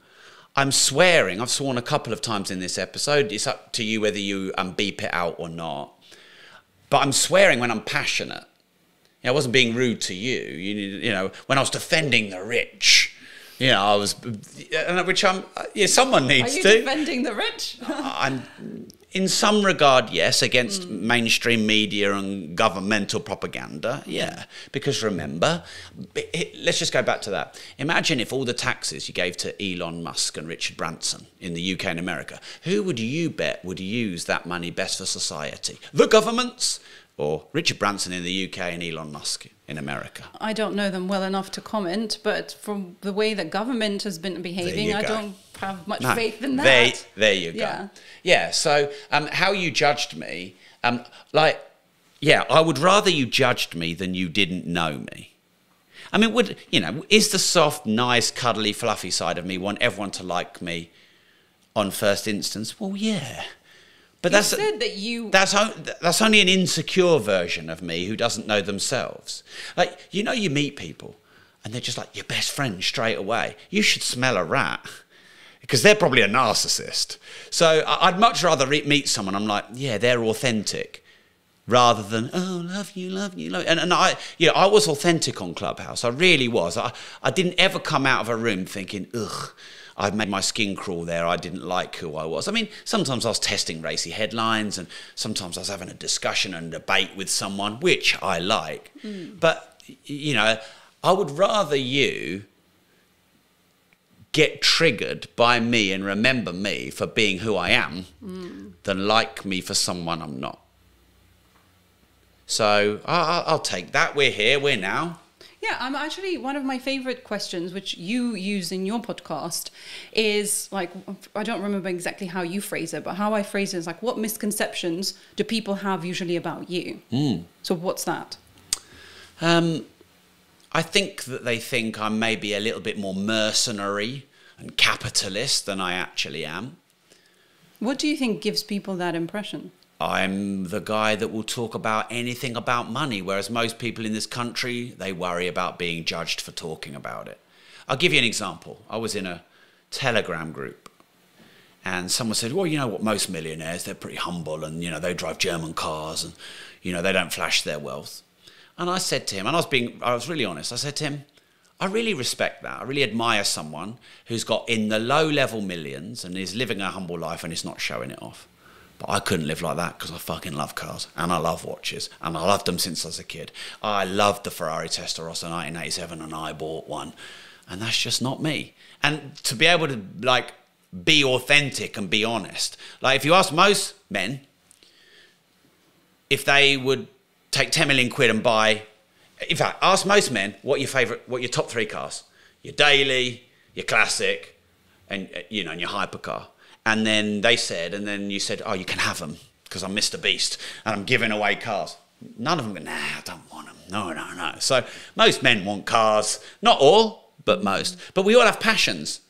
I'm swearing. I've sworn a couple of times in this episode. It's up to you whether you um, beep it out or not. But I'm swearing when I'm passionate. You know, I wasn't being rude to you. You, you know, when I was defending the rich, you know, I was, which I'm, yeah, someone needs to Are you to. defending the rich? I'm, in some regard, yes, against mainstream media and governmental propaganda, yeah. Because remember, let's just go back to that. Imagine if all the taxes you gave to Elon Musk and Richard Branson in the UK and America, who would you bet would use that money best for society? The governments or Richard Branson in the UK and Elon Musk in America? I don't know them well enough to comment, but from the way that government has been behaving, I don't have much No, faith in that. There, there you go. Yeah. Yeah. so um, how you judged me, um, like, yeah, I would rather you judged me than you didn't know me. I mean, would you know? Is the soft, nice, cuddly, fluffy side of me want everyone to like me on first instance? Well, yeah, but You that's said that you. that's o- that's only an insecure version of me who doesn't know themselves. Like you know, you meet people and they're just like your best friend straight away. You should smell a rat because they're probably a narcissist. So I'd much rather re- meet someone. I'm like, yeah, they're authentic. Rather than oh, love you, love you, love you. And, and I, you know, I was authentic on Clubhouse. I really was. I, I didn't ever come out of a room thinking, ugh, I've made my skin crawl there. I didn't like who I was. I mean, sometimes I was testing racy headlines, and sometimes I was having a discussion and debate with someone, which I like. Hmm. But you know, I would rather you get triggered by me and remember me for being who I am than like me for someone I'm not. So I- I- I'll take that. We're here. We're now. Yeah, I'm actually one of my favorite questions, which you use in your podcast, is like I don't remember exactly how you phrase it, but how I phrase it is like, what misconceptions do people have usually about you? So what's that? Um, I think that they think I'm maybe a little bit more mercenary and capitalist than I actually am. What do you think gives people that impression? I'm the guy that will talk about anything about money, whereas most people in this country, they worry about being judged for talking about it. I'll give you an example. I was in a Telegram group and someone said, well, you know what, most millionaires, they're pretty humble and, you know, they drive German cars and, you know, they don't flash their wealth. And I said to him, and I was being, I was really honest, I said to him, I really respect that. I really admire someone who's got in the low level millions and is living a humble life and is not showing it off. But I couldn't live like that because I fucking love cars and I love watches and I loved them since I was a kid. I loved the Ferrari Testarossa 1987 and I bought one. And that's just not me. And to be able to like be authentic and be honest. Like if you ask most men if they would take 10 million quid and buy in fact, ask most men what your favorite what your top 3 cars. Your daily, your classic and uh, you know, and your hypercar and then they said, and then you said, oh, you can have them because I'm Mr. Beast and I'm giving away cars. None of them go, nah, I don't want them. No, no, no. So most men want cars. Not all, but most. But we all have passions.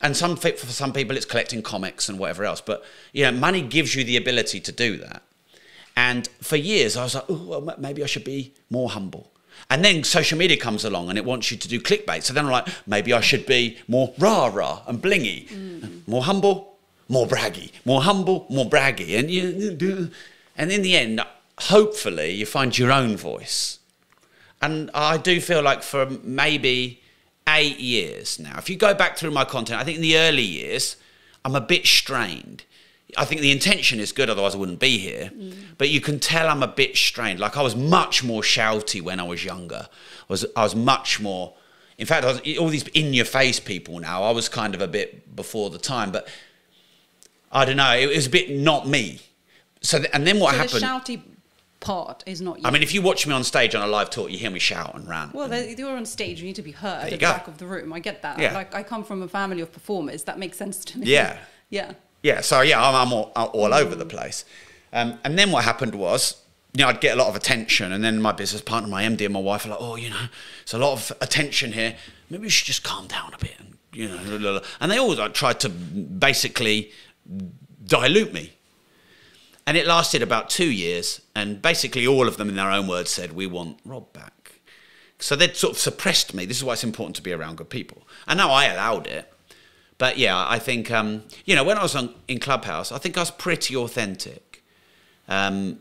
And some fit for some people, it's collecting comics and whatever else. But you know, money gives you the ability to do that. And for years, I was like, oh, well, maybe I should be more humble. And then social media comes along and it wants you to do clickbait. So then I'm like, maybe I should be more rah rah and blingy, mm. more humble, more braggy, more humble, more braggy. And, you, and in the end, hopefully, you find your own voice. And I do feel like for maybe eight years now, if you go back through my content, I think in the early years, I'm a bit strained. I think the intention is good, otherwise I wouldn't be here. Mm. But you can tell I'm a bit strained. Like I was much more shouty when I was younger. I was I was much more. In fact, was, all these in-your-face people now. I was kind of a bit before the time, but I don't know. It was a bit not me. So th- and then what so happened? The shouty part is not you. I mean, if you watch me on stage on a live talk, you hear me shout and rant. Well, and you're on stage. You need to be heard at the go. back of the room. I get that. Yeah. Like I come from a family of performers. That makes sense to me. Yeah. *laughs* yeah. Yeah. So yeah, I'm, I'm all, all over the place. Um, and then what happened was, you know, I'd get a lot of attention, and then my business partner, my MD, and my wife are like, "Oh, you know, it's a lot of attention here. Maybe we should just calm down a bit." And you know, and they always like, tried to basically dilute me. And it lasted about two years, and basically all of them, in their own words, said, We want Rob back. So they'd sort of suppressed me. This is why it's important to be around good people. And now I allowed it. But yeah, I think, um, you know, when I was on, in Clubhouse, I think I was pretty authentic. Um,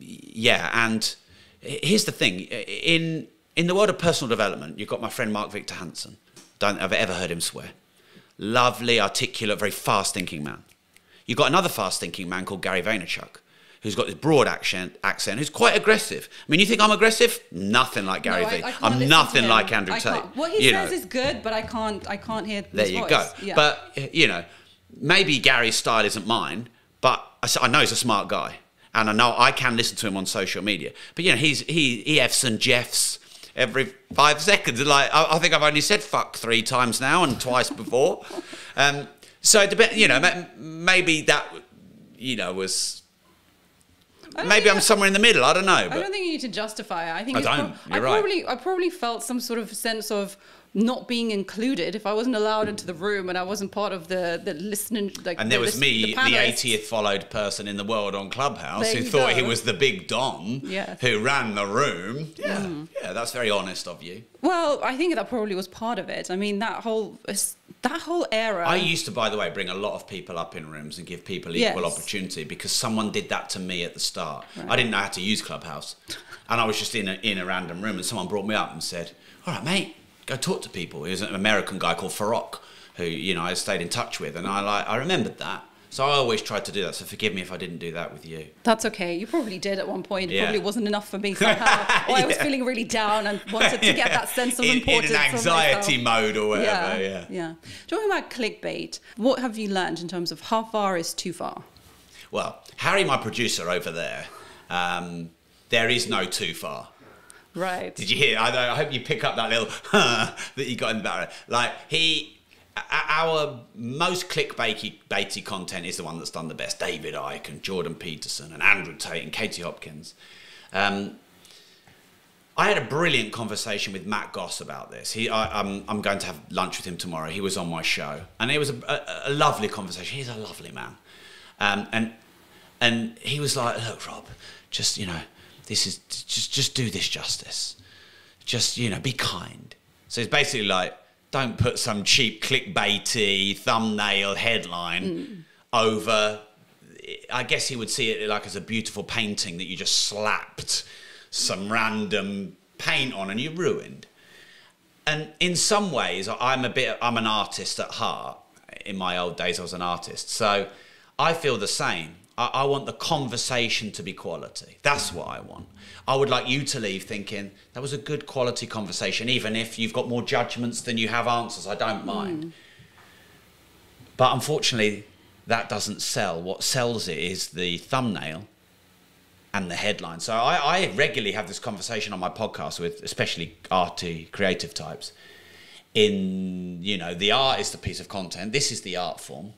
yeah, and here's the thing in, in the world of personal development, you've got my friend Mark Victor Hansen. Don't I've ever heard him swear. Lovely, articulate, very fast thinking man. You've got another fast thinking man called Gary Vaynerchuk, who's got this broad accent, accent, who's quite aggressive. I mean, you think I'm aggressive? Nothing like Gary no, Vee. I, I am nothing like Andrew Tate. What he you says know. is good, but I can't, I can't hear. There you voice. go. Yeah. But you know, maybe Gary's style isn't mine, but I know he's a smart guy, and I know I can listen to him on social media. But you know, he's he he f's and jeffs every five seconds. Like I, I, think I've only said fuck three times now and twice before. *laughs* Um, so it depends. You know, maybe that you know was. Maybe I'm somewhere in the middle. I don't know. I don't think you need to justify it. I think I don't. Pro- You're I right. probably I probably felt some sort of sense of not being included if I wasn't allowed into the room and I wasn't part of the the listening. Like, and there the, was me, the, 80th followed person in the world on Clubhouse, there who thought go. he was the big don, yes. who ran the room. Yeah, mm. yeah, that's very honest of you. Well, I think that probably was part of it. I mean, that whole that whole era. I used to, by the way, bring a lot of people up in rooms and give people equal yes. opportunity because someone did that to me at the start. Right. I didn't know how to use Clubhouse, and I was just in a in a random room, and someone brought me up and said, "All right, mate." go talk to people. He was an American guy called Farok, who you know I stayed in touch with, and I like I remembered that. So I always tried to do that. So forgive me if I didn't do that with you. That's okay. You probably did at one point. It yeah. probably wasn't enough for me somehow. *laughs* or yeah. I was feeling really down and wanted to get *laughs* that sense of in, importance. In an anxiety mode or whatever. Yeah. yeah. Talking about clickbait, what have you learned in terms of how far is too far? Well, Harry, my producer over there, um, there is no too far. Right. Did you hear? I, I hope you pick up that little *laughs* that you got in the background. Like he, our most clickbaity baity content is the one that's done the best. David Icke and Jordan Peterson and Andrew Tate and Katie Hopkins. Um, I had a brilliant conversation with Matt Goss about this. He, I, am I'm, I'm going to have lunch with him tomorrow. He was on my show, and it was a, a, a lovely conversation. He's a lovely man, um, and and he was like, "Look, Rob, just you know, this is just just do this justice. Just you know, be kind. So it's basically like don't put some cheap clickbaity thumbnail headline mm. over. I guess he would see it like as a beautiful painting that you just slapped some random paint on and you're ruined. And in some ways, I'm a bit. I'm an artist at heart. In my old days, I was an artist, so I feel the same. I, I want the conversation to be quality. That's what I want. I would like you to leave thinking that was a good quality conversation, even if you've got more judgments than you have answers. I don't mind. Hmm. But unfortunately, that doesn't sell. What sells it is the thumbnail and the headline. So I, I regularly have this conversation on my podcast with especially arty creative types. In you know, the art is the piece of content. This is the art form,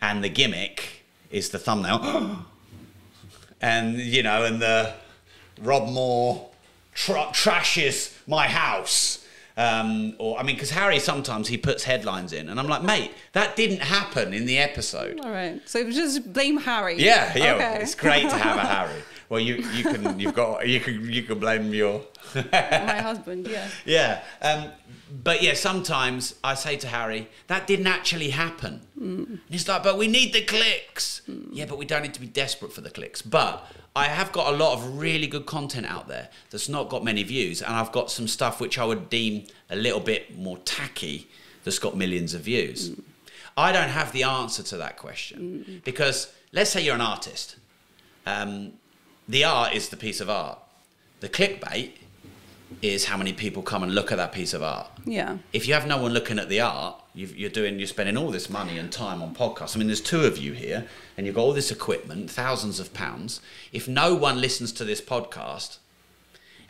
and the gimmick is the thumbnail. *gasps* and you know, and the Rob Moore tra- trashes my house. Um, or I mean, because Harry sometimes he puts headlines in, and I'm like, mate, that didn't happen in the episode. All right. So just blame Harry. Yeah, yeah. Okay. It's great to have a Harry. *laughs* Well, you you can you've got you can you can blame your *laughs* My husband, yeah. yeah. Um, but yeah, sometimes I say to Harry, that didn't actually happen. And he's like, but we need the clicks. Yeah, but we don't need to be desperate for the clicks. But I have got a lot of really good content out there that's not got many views, and I've got some stuff which I would deem a little bit more tacky that's got millions of views. I don't have the answer to that question because let's say you're an artist. Um, the art is the piece of art. The clickbait is how many people come and look at that piece of art. Yeah. If you have no one looking at the art, you've, you're doing, you're spending all this money and time on podcasts. I mean, there's two of you here, and you've got all this equipment, thousands of pounds. If no one listens to this podcast,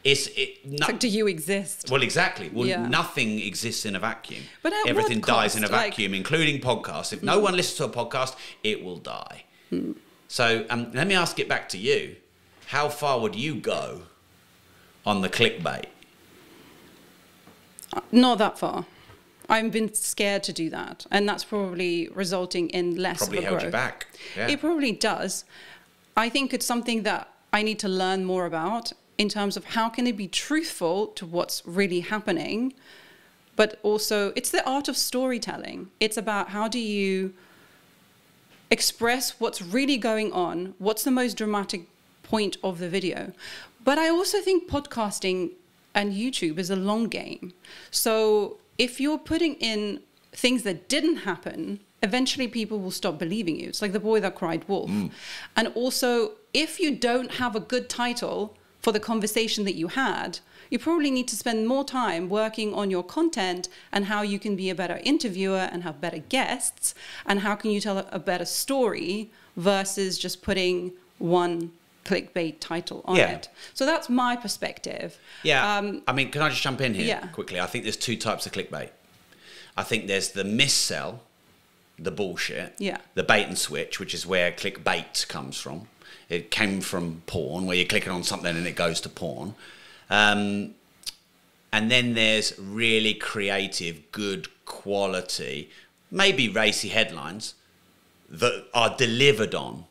it's it. No, It's like, do you exist? well, exactly. Well, Yeah. nothing exists in a vacuum. But Everything dies in a cost? Like- vacuum, including podcasts. If no one listens to a podcast, it will die. So um, let me ask it back to you. How far would you go on the clickbait? Uh, not that far. I've been scared to do that, and that's probably resulting in less Probably of a held growth. you back. Yeah. It probably does. I think it's something that I need to learn more about in terms of how can it be truthful to what's really happening, but also it's the art of storytelling. It's about how do you express what's really going on, what's the most dramatic point of the video. But I also think podcasting and YouTube is a long game. So if you're putting in things that didn't happen, eventually people will stop believing you. It's like the boy that cried wolf. Hmm. And also, if you don't have a good title for the conversation that you had, you probably need to spend more time working on your content and how you can be a better interviewer and have better guests and how can you tell a- a better story versus just putting one clickbait title on Yeah. it. So that's my perspective. Yeah. Um, I mean, can I just jump in here Yeah. quickly? I think there's two types of clickbait. I think there's the missell, the bullshit, Yeah. the bait and switch, which is where clickbait comes from. It came from porn, where you're clicking on something and it goes to porn. Um, and then there's really creative, good quality, maybe racy headlines that are delivered on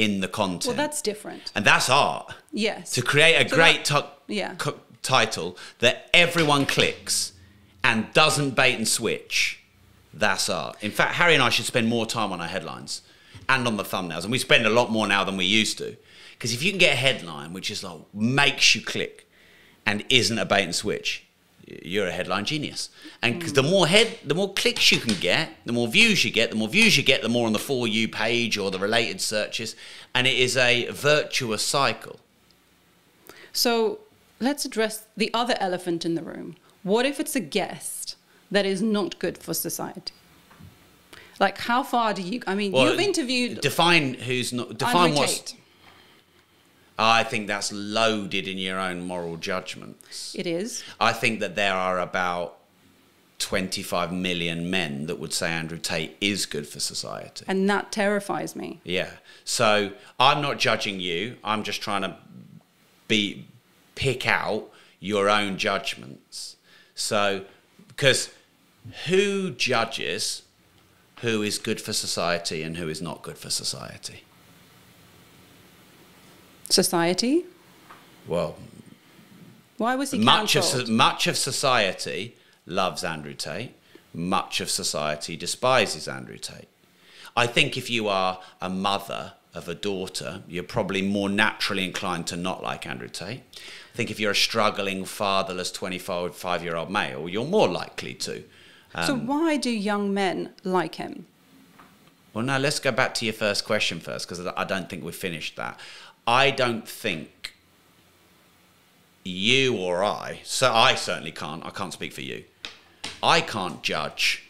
in the content. well, that's different. and that's art Yes. to create a So great that- yeah. title that everyone clicks and doesn't bait and switch, that's art. In fact, Harry and I should spend more time on our headlines and on the thumbnails, and we spend a lot more now than we used to. Because if you can get a headline which is like makes you click and isn't a bait and switch, you're a headline genius. And 'cause the more head, the more clicks you can get, the more views you get, the more views you get, the more on the for you page or the related searches, and it is a virtuous cycle. So let's address the other elephant in the room. What if it's a guest that is not good for society? Like, how far do you? I mean, Well, you've interviewed Define who's not. Define what's. I think that's loaded in your own moral judgments. It is. I think that there are about 25 million men that would say Andrew Tate is good for society. And that terrifies me. Yeah. So I'm not judging you. I'm just trying to be pick out your own judgments. So because who judges who is good for society and who is not good for society? Society? Well, Why was he much of cancelled? much of society loves Andrew Tate. Much of society despises Andrew Tate. I think if you are a mother of a daughter, you're probably more naturally inclined to not like Andrew Tate. I think if you're a struggling fatherless 25 year old male, you're more likely to. so um, why do young men like him? Well, now let's go back to your first question first, because I don't think we've finished that. I don't think you or I, so I certainly can't, I can't speak for you. I can't judge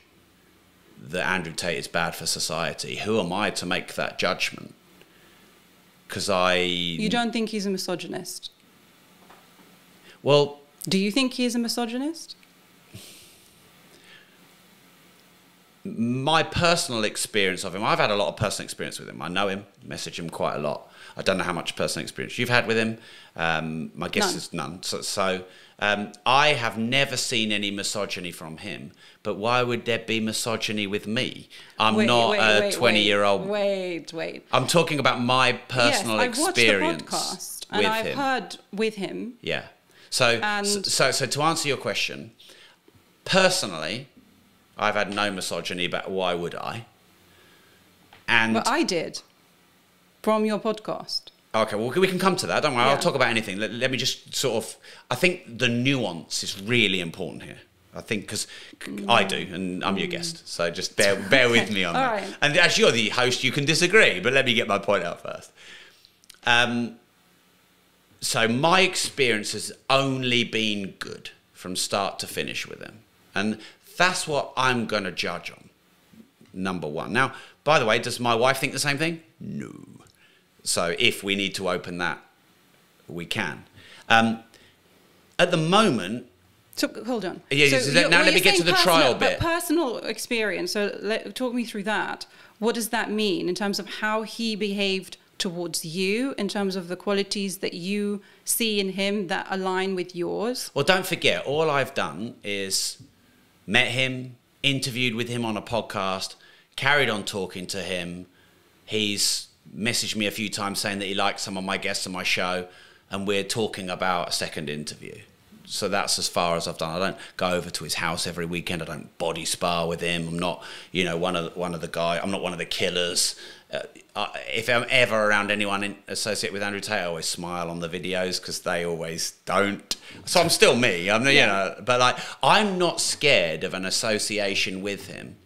that Andrew Tate is bad for society. Who am I to make that judgment? Because I. You don't think he's a misogynist? Well, Do you think he is a misogynist? my personal experience of him, I've had a lot of personal experience with him. I know him, message him quite a lot. I don't know how much personal experience you've had with him. Um, my guess None. is none. So, so um, I have never seen any misogyny from him. But why would there be misogyny with me? I'm Wait, not wait, a wait, 20 year old. Wait, wait. I'm talking about my personal yes, I've watched the experience podcast with and I've him. heard with him. Yeah. So, And- so, so to answer your question, personally, I've had no misogyny, but why would I? And But I did from your podcast. okay, well, we can come to that. Don't worry, I'll talk about anything. Let, let me just sort of. I think the nuance is really important here. I think because I do, and I'm your guest, so just bear bear with me on *laughs* All that. right. And as you're the host, you can disagree, but let me get my point out first. Um, so my experience has only been good from start to finish with him, and that's what I'm going to judge on. Number one. Now, by the way, does my wife think the same thing? No. So if we need to open that, we can. Um, at the moment, So hold on. Yeah, so you're- now let me get to the personal- trial bit. personal experience. So let, talk me through that. What does that mean in terms of how he behaved towards you, in terms of the qualities that you see in him that align with yours? Well, don't forget, all I've done is met him, interviewed with him on a podcast, carried on talking to him. He's messaged me a few times saying that he likes some of my guests on my show, and we're talking about a second interview. So that's as far as I've done. I don't go over to his house every weekend. I don't body spar with him. I'm not, you know, one of the, one of the guy. I'm not one of the killers. Uh, I, if I'm ever around anyone in, associated with Andrew Tate, I always smile on the videos because they always don't. So I'm still me. I'm, you know, but like I'm not scared of an association with him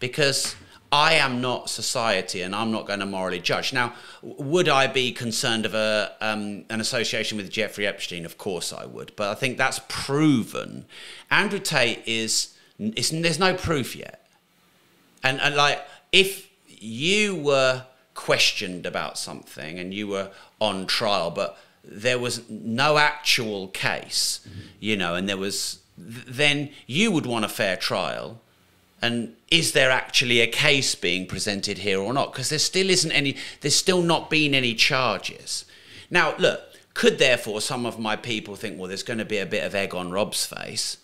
because I am not society and I'm not going to morally judge. Now, would I be concerned of a um, an association with Jeffrey Epstein? Of course I would, but I think that's proven. Andrew Tate is, it's, there's no proof yet. And, and like, if you were questioned about something and you were on trial, but there was no actual case, you know, and there was, then you would want a fair trial. And is there actually a case being presented here or not? Because there still isn't any, there's still not been any charges. Now, look, could therefore some of my people think, well, there's going to be a bit of egg on Rob's face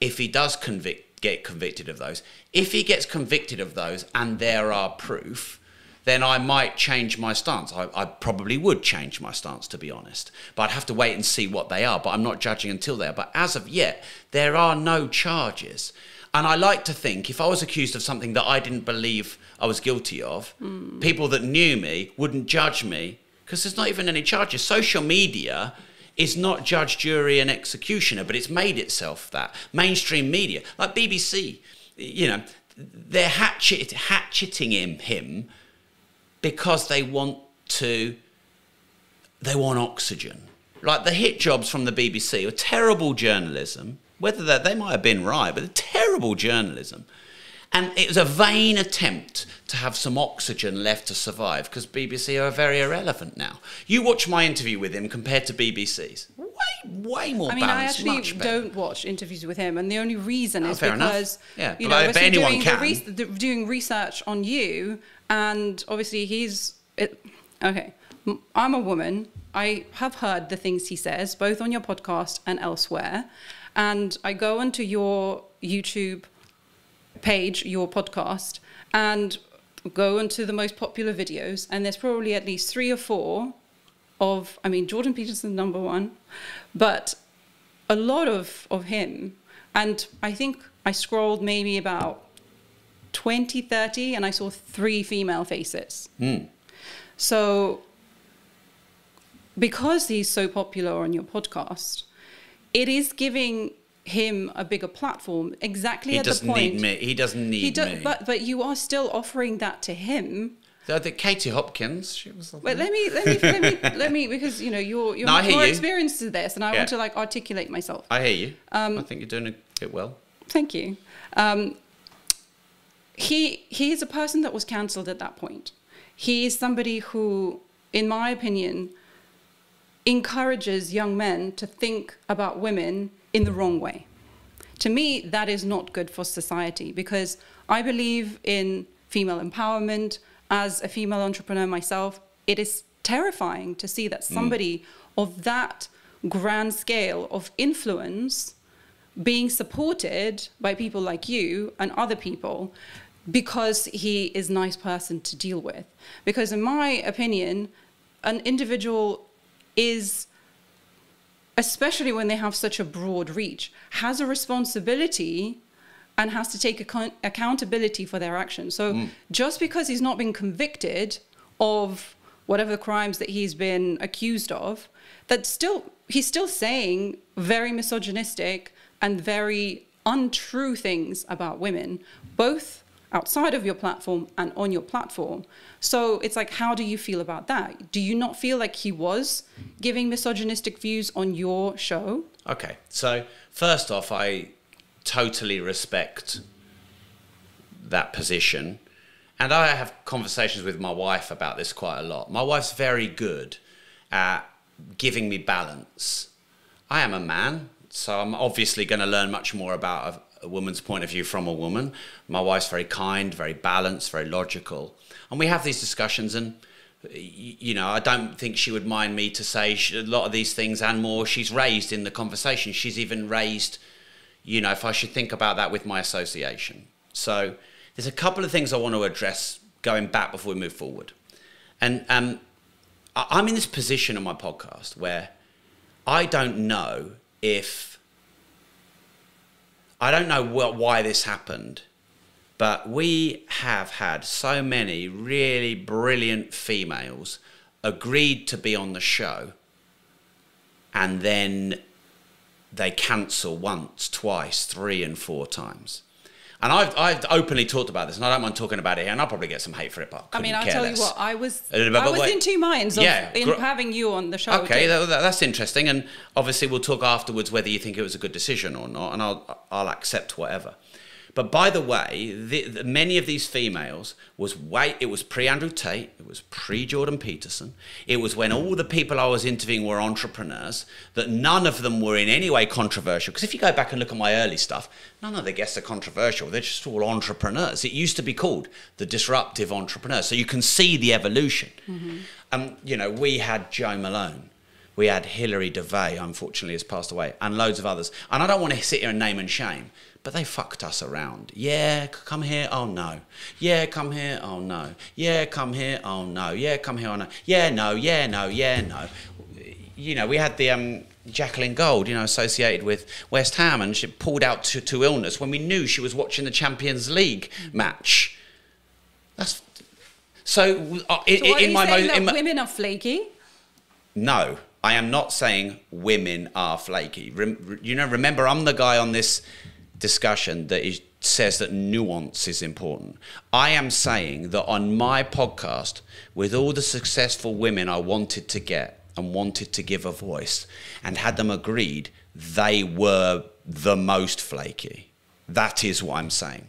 if he does convict, get convicted of those? If he gets convicted of those and there are proof, then I might change my stance. I, I probably would change my stance, to be honest. But I'd have to wait and see what they are. But I'm not judging until they are. But as of yet, there are no charges. And I like to think if I was accused of something that I didn't believe I was guilty of, hmm. people that knew me wouldn't judge me because there's not even any charges. Social media is not judge, jury, and executioner, but it's made itself that. Mainstream media, like BBC, you know, they're hatchet, hatcheting him, him because they want to they want oxygen like the hit jobs from the bbc were terrible journalism whether that they might have been right but terrible journalism and it was a vain attempt to have some oxygen left to survive because bbc are very irrelevant now you watch my interview with him compared to bbc's way way more I mean, I actually don't watch interviews with him, and the only reason Oh, is fair enough. because Yeah, you but know, I- but anyone doing, can. Re- the, doing research on you, and obviously he's it, okay. I'm a woman. I have heard the things he says, both on your podcast and elsewhere, and I go onto your YouTube page, your podcast, and go into the most popular videos, and there's probably at least three or four of, I mean, Jordan Peterson number one, but a lot of of him, and I think I scrolled maybe about 20, 30, and I saw three female faces. Hmm. So, because he's so popular on your podcast, it is giving him a bigger platform exactly He at the doesn't point need me. He doesn't need he do, me. but but you are still offering that to him the, the Katie Hopkins, she was. but let me let me let me *laughs* let me because you know you're you're No, much more you. experienced to this and i Yeah. want to like articulate myself I hear you. Um, I think you're doing it well. Thank you. Um, he he is a person that was cancelled at that point. He is somebody who, in my opinion, encourages young men to think about women in the wrong way. To me, that is not good for society because I believe in female empowerment. As a female entrepreneur myself, it is terrifying to see that mm. somebody of that grand scale of influence being supported by people like you and other people because he is a nice person to deal with. Because, in my opinion, an individual is, especially when they have such a broad reach, has a responsibility and has to take account- accountability for their actions. So, hmm. just because he's not been convicted of whatever crimes that he's been accused of, that still he's still saying very misogynistic and very untrue things about women, both outside of your platform and on your platform. So it's like, how do you feel about that? Do you not feel like he was giving misogynistic views on your show? Okay, so first off, I totally respect that position. And I have conversations with my wife about this quite a lot. My wife's very good at giving me balance. I am a man, so I'm obviously going to learn much more about a, woman's point of view from a woman. My wife's very kind, very balanced, very logical. And we have these discussions, and you know, I don't think she would mind me to say sh- a lot of these things and more. She's raised in the conversation. She's even raised, you know, if I should think about that with my association. So there's a couple of things I want to address going back before we move forward. And um, I'm in this position on my podcast where I don't know if I don't know what, why this happened, but we have had so many really brilliant females agreed to be on the show, and then they cancel once, twice, three, and four times. And I've, I've openly talked about this, and I don't mind talking about it here, and I'll probably get some hate for it, but I mean, I'll tell less. you what, I was, I was in two minds of Yeah, in having you on the show. Okay, that- that's interesting, and obviously we'll talk afterwards whether you think it was a good decision or not, and I'll I'll accept whatever. But by the way, the, the, many of these females was way it was pre Andrew Tate, it was pre Jordan Peterson, it was when all the people I was interviewing were entrepreneurs. That none of them were in any way controversial. Because if you go back and look at my early stuff, none of the guests are controversial. They're just all entrepreneurs. It used to be called the disruptive entrepreneur. So you can see the evolution. Um, you know, we had Joe Malone. We had Hilary Devey, unfortunately, has passed away, and loads of others. And I don't want to sit here and name and shame, but they fucked us around. Yeah, come here. Oh no. Yeah, come here. Oh no. Yeah, come here. Oh no. Yeah, come here. Oh no. Yeah, no. Yeah, no. Yeah, no. You know, we had the um, Jacqueline Gold, you know, associated with West Ham, and she pulled out to, to illness when we knew she was watching the Champions League match. That's so. Uh, So in you my saying mo- that in my, women are flaky? no, I am not saying women are flaky. Rem, you know, remember, I'm the guy on this discussion that is, says that nuance is important. I am saying that on my podcast, with all the successful women I wanted to get and wanted to give a voice and had them agreed, they were the most flaky. That is what I'm saying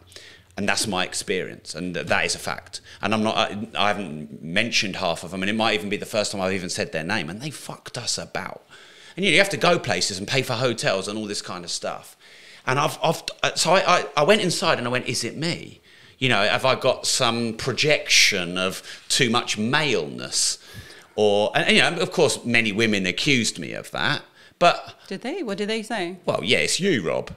and that's my experience, and that is a fact. And I'm not, I, I haven't mentioned half of them, and it might even be the first time I've even said their name, and they fucked us about. And you, know, you have to go places and pay for hotels and all this kind of stuff. And I've, I've so I, I, I went inside and I went, is it me? You know, have I got some projection of too much maleness? Or, and, you know, of course, many women accused me of that. But, Did they? What did they say? well, yeah, it's you, Rob.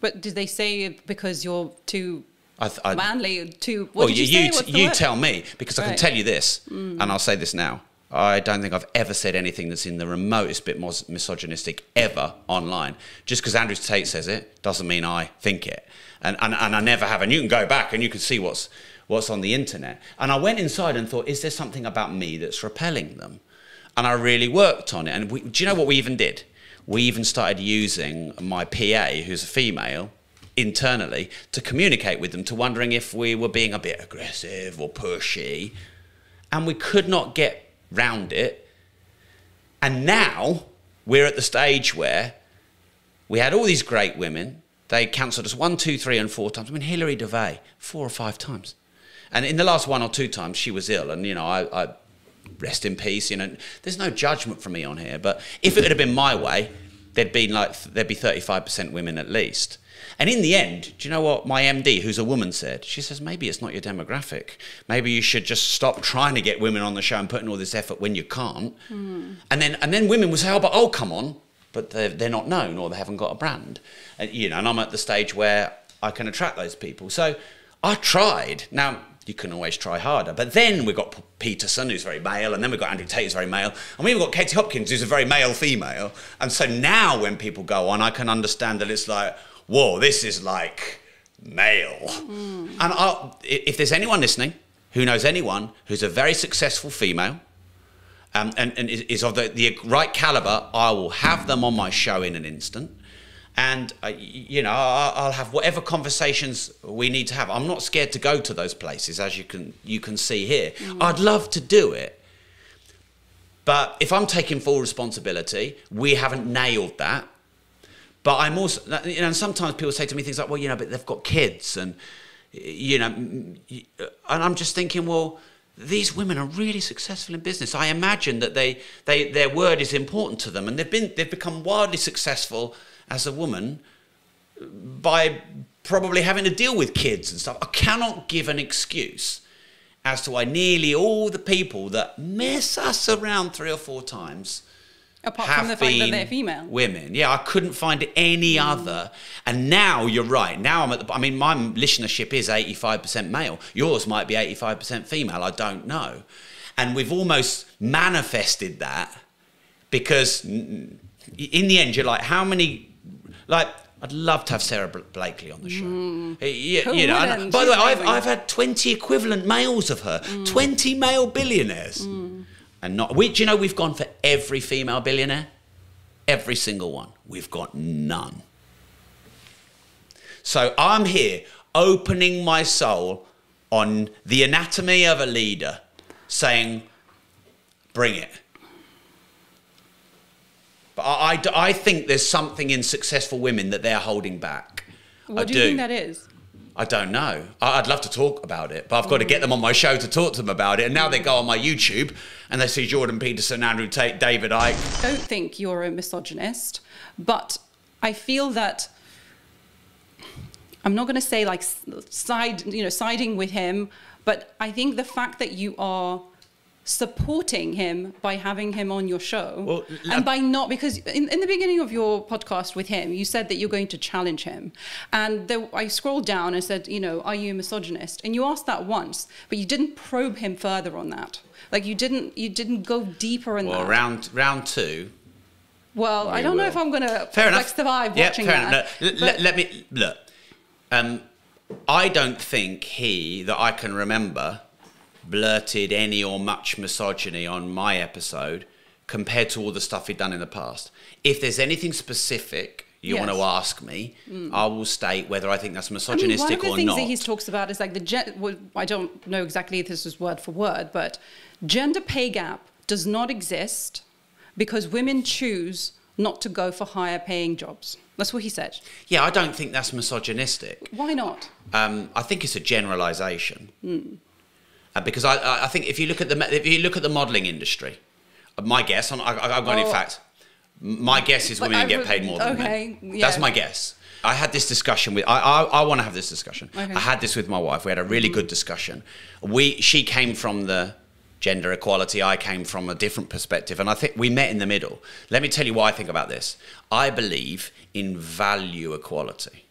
But did they say because you're too I, I, manly? Too what well, did you, you, you, you tell me because I can Mm. tell you this, and I'll say this now. I don't think I've ever said anything that's in the remotest bit mos- misogynistic ever online. Just because Andrew Tate says it doesn't mean I think it, and, and and I never have. And you can go back and you can see what's what's on the internet. And I went inside and thought, is there something about me that's repelling them? And I really worked on it. And we, do you know what we even did? we even started using my PA, who's a female, internally to communicate with them, to wondering if we were being a bit aggressive or pushy. And we could not get round it. And now we're at the stage where we had all these great women. They cancelled us one, two, three, and four times. I mean, Hilary Devey, four or five times. And in the last one or two times, she was ill. And, you know, I, I rest in peace. You know, there's no judgment from me on here. But if it had been my way, there'd been like there'd be 35% women at least. And in the end, do you know what my MD, who's a woman, said? She says, maybe it's not your demographic. Maybe you should just stop trying to get women on the show and putting all this effort when you can't. Mm. And then and then women will say, oh, but oh, come on, but they're, they're not known or they haven't got a brand. And, you know, and I'm at the stage where I can attract those people. So I tried. Now, you can always try harder. But then we've got Peterson, who's very male, and then we've got Andrew Tate, who's very male, and we've got Katie Hopkins, who's a very male female. And so now when people go on, I can understand that it's like, whoa, this is like male. Mm. And I'll, if there's anyone listening who knows anyone who's a very successful female, um, and, and, is of the, the right caliber, I will have them on my show in an instant and uh, you know I'll have whatever conversations we need to have. I'm not scared to go to those places, as you can you can see here. Mm. I'd love to do it, but if I'm taking full responsibility, we haven't nailed that. But I'm also, you know, sometimes people say to me things like, "Well, you know, but they've got kids," and you know, and I'm just thinking, well. These women are really successful in business. I imagine that they, they, their word is important to them, and they've been, they've become wildly successful as a woman by probably having to deal with kids and stuff. I cannot give an excuse as to why nearly all the people that mess us around three or four times apart from the fact that they're female women yeah i couldn't find any mm. other and now you're right now i'm at the i mean my listenership is 85% male yours might be 85% female i don't know and we've almost manifested that because in the end you're like how many like, I'd love to have Sara Blakely on the show. Mm. You, cool you know, and, by the way, I've, I've had 20 equivalent males of her, mm. 20 male billionaires. Mm. And not, we, do you know we've gone for every female billionaire? Every single one. We've got none. So I'm here opening my soul on the anatomy of a leader, saying, bring it. But I, I, I think there's something in successful women that they're holding back. What I do you think that is? I don't know. I'd love to talk about it, but I've got to get them on my show to talk to them about it. And now they go on my YouTube and they see Jordan Peterson, Andrew Tate, David Icke. I don't think you're a misogynist, but I feel that I'm not going to say like side, you know, siding with him, but I think the fact that you are supporting him by having him on your show. Well, and by not because in, in, the beginning of your podcast with him you said that you're going to challenge him. And there, i scrolled down and said you know are you a misogynist? And you asked that once but you didn't probe him further on that. Like you didn't you didn't go deeper in well, that. round round two. Well we i don't will. know if i'm going to fair enough. survive yeah, watching fair that enough. No, let, let me look. Um, i don't think he that i can remember blurted any or much misogyny on my episode compared to all the stuff he'd done in the past. If there's anything specific you yes. want to ask me, mm. I will state whether I think that's misogynistic I mean, or not. One of the things that he talks about is like the gen- well, I don't know exactly if this is word for word, but gender pay gap does not exist because women choose not to go for higher paying jobs. That's what he said. Yeah, I don't think that's misogynistic. Why not? Um, I think it's a generalisation. Mm. Uh, because I, I think if you look at the if you look at the modelling industry, uh, my guess, I'm, I, have got oh. any facts. My guess is women get paid more than okay, men. Yeah. That's my guess. I had this discussion with. I I, I want to have this discussion. Okay. I had this with my wife. We had a really good discussion. We she came from the gender equality. I came from a different perspective, and I think we met in the middle. Let me tell you what I think about this. I believe in value equality.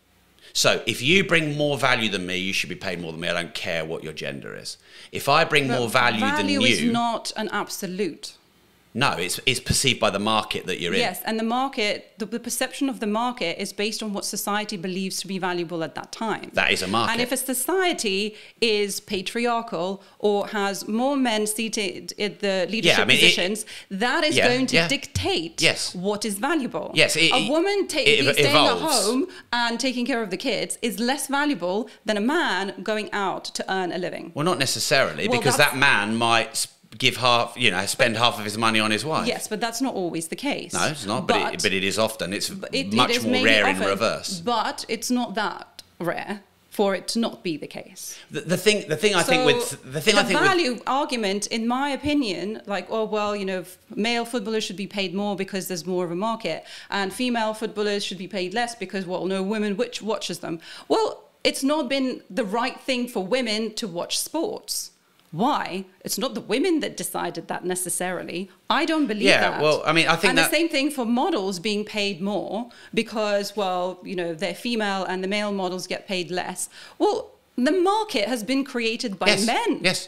So if you bring more value than me, you should be paid more than me. I don't care what your gender is. If I bring but more value, value than you, value is not an absolute. No, it's it's perceived by the market that you're in. Yes, and the market, the, the perception of the market is based on what society believes to be valuable at that time. That is a market. And if a society is patriarchal or has more men seated in the leadership I mean, it- positions, that is Yeah, going to yeah. dictate Yes. what is valuable. Yes, it- a woman ta- it staying evolves. at home and taking care of the kids is less valuable than a man going out to earn a living. Well, not necessarily, Well, because that man might give half, you know, spend half of his money on his wife. Yes, but that's not always the case. No, it's not, but, it, but it is often. It's it- it much is more rare in reverse. But it's not that rare for it to not be the case. The, the thing, the thing I think with the thing I think with, value argument, in my opinion, like oh well, you know, male footballers should be paid more because there's more of a market, and female footballers should be paid less because well, no women which watches them. Well, it's not been the right thing for women to watch sports. Why? It's not the women that decided that necessarily. I don't believe Yeah, that. well, I mean, I think and that- the same thing for models being paid more because, well, you know, they're female and the male models get paid less. Well, the market has been created by yes, men. yes,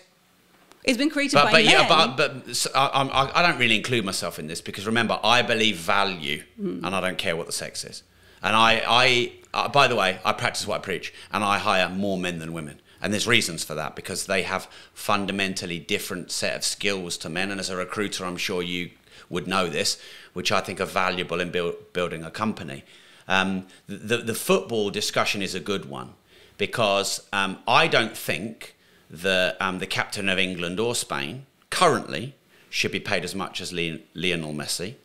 It's been created but by but men. yeah, but but I, I'm- I, I don't really include myself in this because remember, I believe value, Hmm. and I don't care what the sex is. And I, I uh, by the way, I practice what I preach, and I hire more men than women. And there's reasons for that because they have fundamentally different set of skills to men. And as a recruiter, I'm sure you would know this, which I think are valuable in build, building a company. Um, the, the football discussion is a good one because um, I don't think that um, the captain of England or Spain currently should be paid as much as Lionel Messi.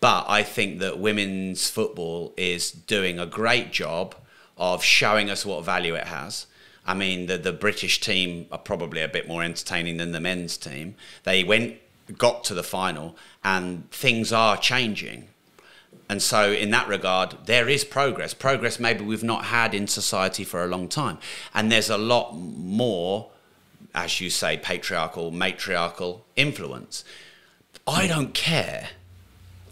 But I think that women's football is doing a great job of showing us what value it has. I mean, the, the British team are probably a bit more entertaining than the men's team. They went, got to the final, and things are changing. And so, in that regard, there is progress. Progress maybe we've not had in society for a long time. And there's a lot more, as you say, patriarchal, matriarchal influence. I don't care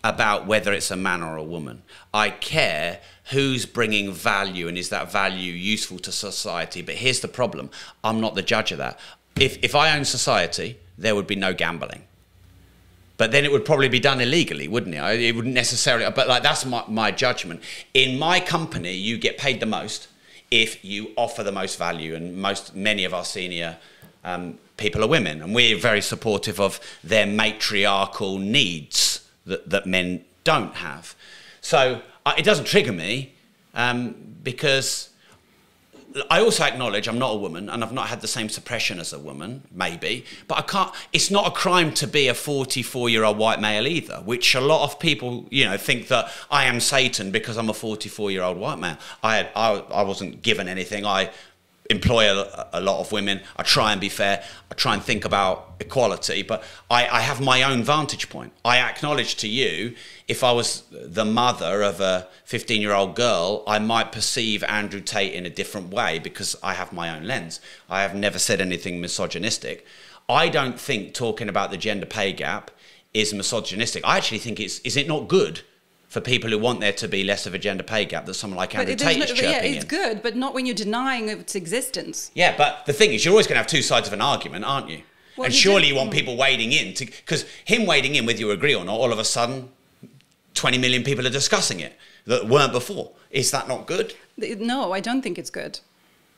about whether it's a man or a woman. I care who's bringing value and is that value useful to society. But here's the problem I'm not the judge of that. If, if I own society, there would be no gambling. But then it would probably be done illegally, wouldn't it? It wouldn't necessarily, but like that's my, my judgment. In my company, you get paid the most if you offer the most value, and most many of our senior um, people are women, and we're very supportive of their matriarchal needs that, that men don't have. So uh, it doesn't trigger me um, because I also acknowledge I'm not a woman and I've not had the same suppression as a woman, maybe, but I can't. It's not a crime to be a 44 year old white male either, which a lot of people, you know, think that I am Satan because I'm a 44 year old white male. I, I, I wasn't given anything. I employ a, a lot of women. I try and be fair. I try and think about equality, but I, I have my own vantage point. I acknowledge to you, if I was the mother of a 15 year old girl, I might perceive Andrew Tate in a different way because I have my own lens. I have never said anything misogynistic. I don't think talking about the gender pay gap is misogynistic. I actually think it's, is it not good? For people who want there to be less of a gender pay gap, that someone like Andrew Tate doesn't- is chirping yeah, it's in. good, but not when you're denying its existence. Yeah, but the thing is, you're always going to have two sides of an argument, aren't you? Well, and surely you want hmm. people wading in to because him wading in, whether you agree or not, all of a sudden, 20 million people are discussing it that weren't before. Is that not good? No, I don't think it's good.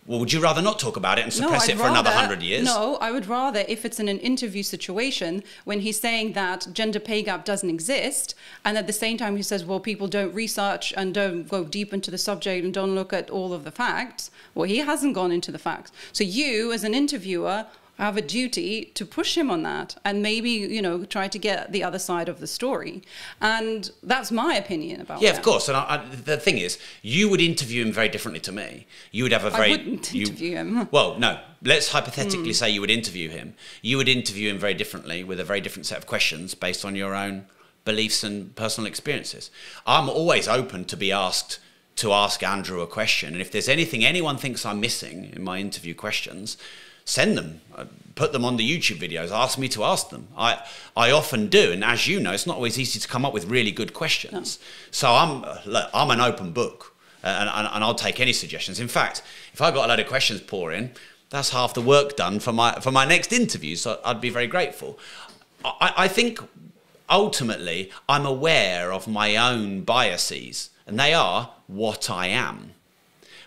Well, would you rather not talk about it and suppress I'd it for another hundred years? No, I would rather if it's in an interview situation when he's saying that gender pay gap doesn't exist, and at the same time he says, well, people don't research and don't go deep into the subject and don't look at all of the facts. Well, he hasn't gone into the facts. So you, as an interviewer, have a duty to push him on that and maybe you know try to get the other side of the story and that's my opinion about Yeah, that. of course. And I, I, the thing is, you would interview him very differently to me. You would have a very. wouldn't you- interview him. *laughs* Well, no. Let's hypothetically Hmm. say you would interview him. You would interview him very differently with a very different set of questions based on your own beliefs and personal experiences. I'm always open to be asked to ask Andrew a question, and if there's anything anyone thinks I'm missing in my interview questions, send them. Uh, Put them on the YouTube videos. Ask me to ask them. I I often do, and as you know, it's not always easy to come up with really good questions. So I'm look, I'm an open book, and, and, and I'll take any suggestions. In fact, if I got a load of questions pouring, that's half the work done for my for my next interview. So I'd be very grateful. I, I think ultimately, I'm aware of my own biases, and they are what I am.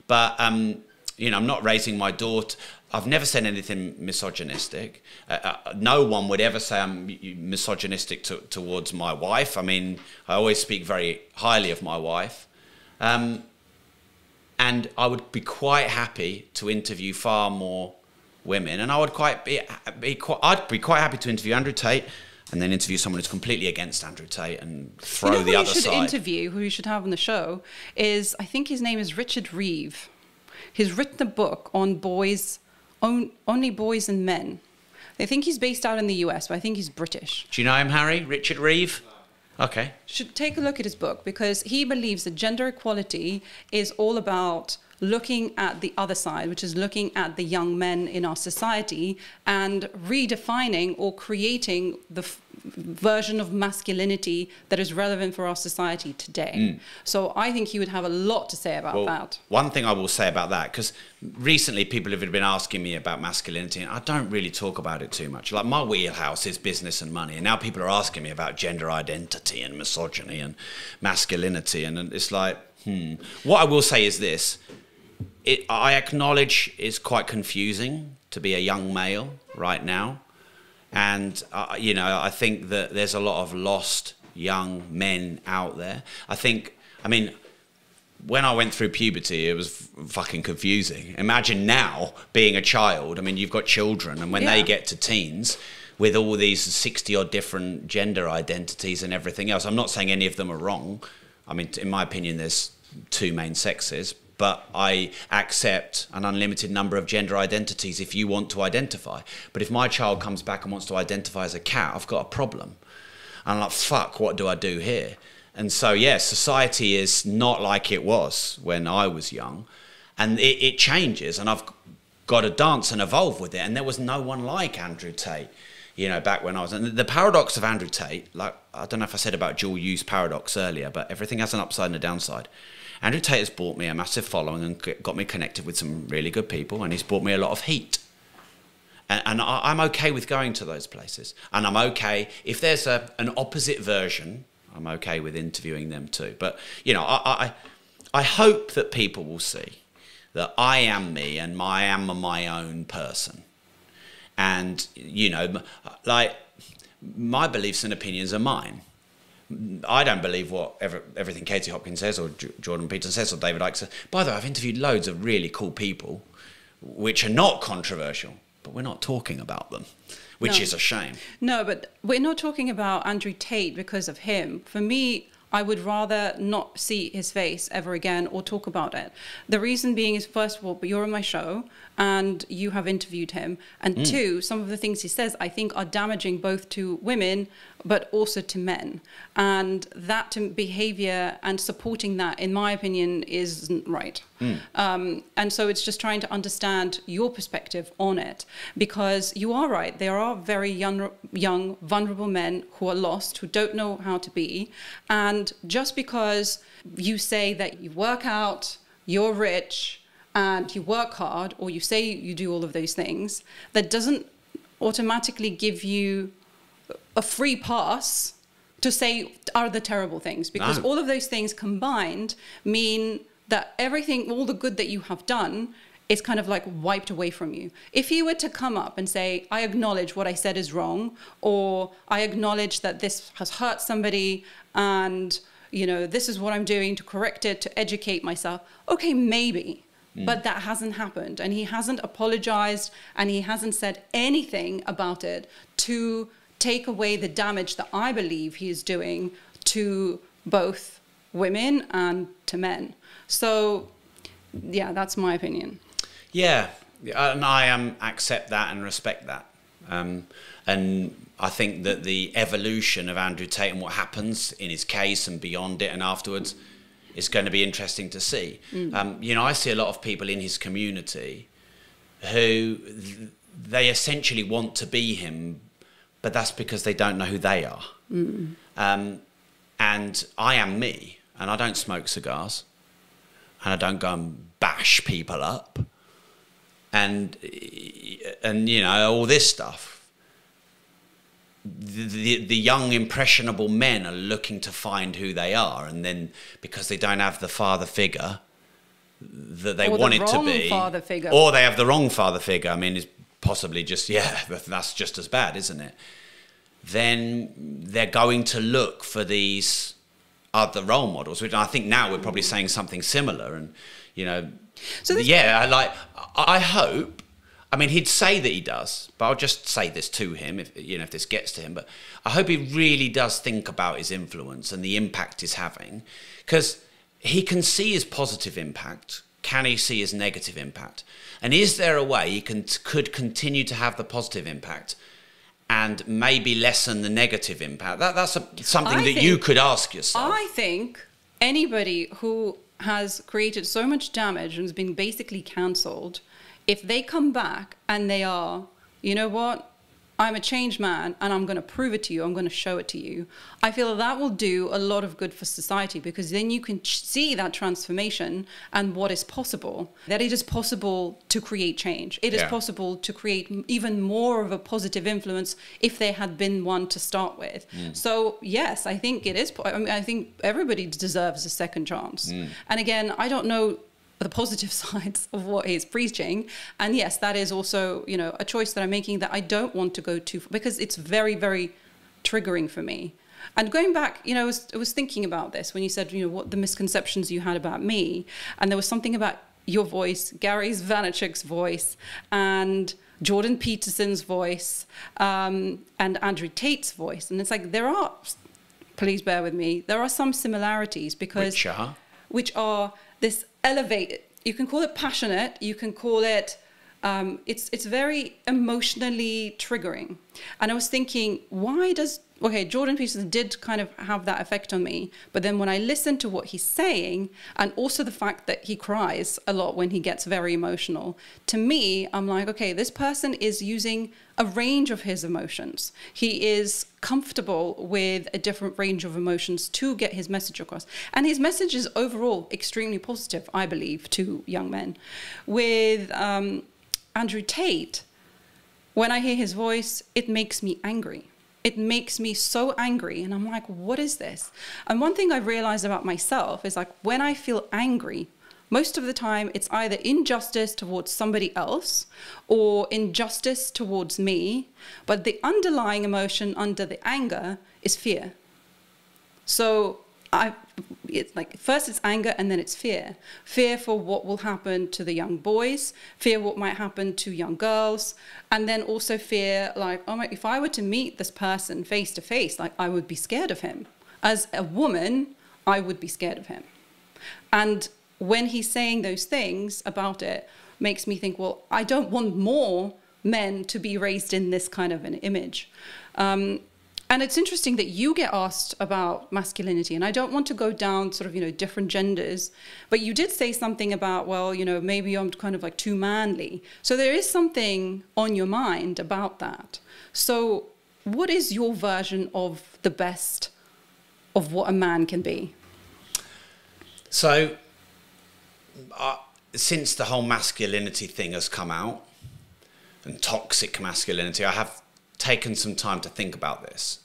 But um, you know, I'm not raising my daughter. I've never said anything misogynistic. Uh, uh, no one would ever say I'm misogynistic to, towards my wife. I mean, I always speak very highly of my wife. Um, and I would be quite happy to interview far more women, and I would quite be, be quite, I'd be quite happy to interview Andrew Tate, and then interview someone who's completely against Andrew Tate and throw you know the who other you should side. interview, who you should have on the show, is I think his name is Richard Reeve. He's written a book on boys, on, only boys and men. I think he's based out in the US, but I think he's British. Do you know him, Harry? Richard Reeve? Okay. Should take a look at his book because he believes that gender equality is all about looking at the other side, which is looking at the young men in our society and redefining or creating the f- version of masculinity that is relevant for our society today. So I think he would have a lot to say about Well, that. One thing I will say about that, because recently people have been asking me about masculinity, and I don't really talk about it too much. Like my wheelhouse is business and money, and now people are asking me about gender identity and misogyny and masculinity, and it's like, hmm. What I will say is this: it, I acknowledge it's quite confusing to be a young male right now, and uh, you know I think that there's a lot of lost young men out there. I think, I mean when I went through puberty, it was fucking confusing. Imagine now being a child. I mean, you've got children, and when they get to teens, with all these 60 odd different gender identities and everything else, I'm not saying any of them are wrong. I mean, in my opinion, there's two main sexes, but I accept an unlimited number of gender identities if you want to identify. But if my child comes back and wants to identify as a cat, I've got a problem. And I'm like, fuck, what do I do here? And so, yeah, society is not like it was when I was young. And it, it changes, and I've got to dance and evolve with it. And there was no one like Andrew Tate, you know, back when I was. And the paradox of Andrew Tate, like, I don't know if I said about dual use paradox earlier, but everything has an upside and a downside. Andrew Tate has brought me a massive following and got me connected with some really good people, and he's brought me a lot of heat and, and I, I'm okay with going to those places. And I'm okay if there's a an opposite version. I'm okay with interviewing them too. But you know, I I, I hope that people will see that I am me and I am my own person. And you know, like my beliefs and opinions are mine. I don't believe what ever, everything Katie Hopkins says or J- Jordan Peterson says or David Icke says. By the way, I've interviewed loads of really cool people, which are not controversial, but we're not talking about them, which No. is a shame. No, but we're not talking about Andrew Tate because of him. For me, I would rather not see his face ever again or talk about it. The reason being is, first of all, but you're on my show and you have interviewed him. And two, some of the things he says I think are damaging both to women but also to men. And that behavior and supporting that, in my opinion, isn't right. Um, and so it's just trying to understand your perspective on it because you are right. There are very young, young, vulnerable men who are lost, who don't know how to be. And just because you say that you work out, you're rich, and you work hard, or you say you do all of those things, that doesn't automatically give you a free pass to say are the terrible things. Because No. all of those things combined mean that everything all the good that you have done is kind of like wiped away from you. If you were to come up and say i acknowledge what i said is wrong or i acknowledge that this has hurt somebody and you know this is what i'm doing to correct it to educate myself okay maybe but that hasn't happened and he hasn't apologized and he hasn't said anything about it to take away the damage that I believe he is doing to both women and to men. So, yeah, that's my opinion. Yeah, and I um, accept that and respect that. Um, and I think that the evolution of Andrew Tate and what happens in his case and beyond it and afterwards is going to be interesting to see. Um, you know, I see a lot of people in his community who th- they essentially want to be him, but that's because they don't know who they are. Um, and I am me, and I don't smoke cigars, and I don't go and bash people up and and you know all this stuff the, the young impressionable men are looking to find who they are and then because they don't have the father figure that they Or the want it to be father figure. or they have the wrong father figure i mean it's possibly just *laughs* yeah that's just as bad isn't it then they're going to look for these other role models which i think now we're probably saying something similar and you know So yeah i like I hope I mean, he'd say that he does, but I'll just say this to him if you know if this gets to him. But I hope he really does think about his influence and the impact he's having, because he can see his positive impact. Can he see his negative impact? And is there a way he can could continue to have the positive impact and maybe lessen the negative impact? That, that's a, something I that you could ask yourself. I think anybody who has created so much damage and has been basically cancelled, if they come back and they are, you know what, I'm a changed man and I'm going to prove it to you, I'm going to show it to you, I feel that will do a lot of good for society because then you can see that transformation and what is possible. That it is possible to create change. It is Yeah. possible to create even more of a positive influence if there had been one to start with. Mm. So yes, I think it is. I mean, I think everybody deserves a second chance. Mm. And again, I don't know the positive *laughs* sides of what he's preaching, and yes, that is also you know a choice that I'm making that I don't want to go too far because it's very very triggering for me. And going back, you know, I was, I was thinking about this when you said, you know, what the misconceptions you had about me, and there was something about your voice, Gary's Vaynerchuk's voice, and Jordan Peterson's voice, um, and Andrew Tate's voice, and it's like there are, please bear with me, there are some similarities because Which are? which are this elevated. You can call it passionate. You can call it. Um, it's it's very emotionally triggering. And I was thinking, why does okay? Jordan Peterson did kind of have that effect on me, but then when I listen to what he's saying, and also the fact that he cries a lot when he gets very emotional, to me, I'm like, okay, this person is using a range of his emotions. He is comfortable with a different range of emotions to get his message across. And his message is overall extremely positive, I believe, to young men. With um, Andrew Tate, when I hear his voice, it makes me angry. It makes me so angry. And I'm like, what is this? And one thing I've realized about myself is like when I feel angry, most of the time it's either injustice towards somebody else or injustice towards me. But the underlying emotion under the anger is fear. So I, it's like first it's anger and then it's fear. Fear for what will happen to the young boys, fear what might happen to young girls, and then also fear like, oh my, if I were to meet this person face to face, like I would be scared of him. As a woman, I would be scared of him. And when he's saying those things about it, makes me think, well, I don't want more men to be raised in this kind of an image. Um, and it's interesting that you get asked about masculinity, and I don't want to go down sort of, you know, different genders, but you did say something about, well, you know, maybe I'm kind of like too manly. So there is something on your mind about that. So, what is your version of the best of what a man can be? So, uh, since the whole masculinity thing has come out and toxic masculinity, I have taken some time to think about this.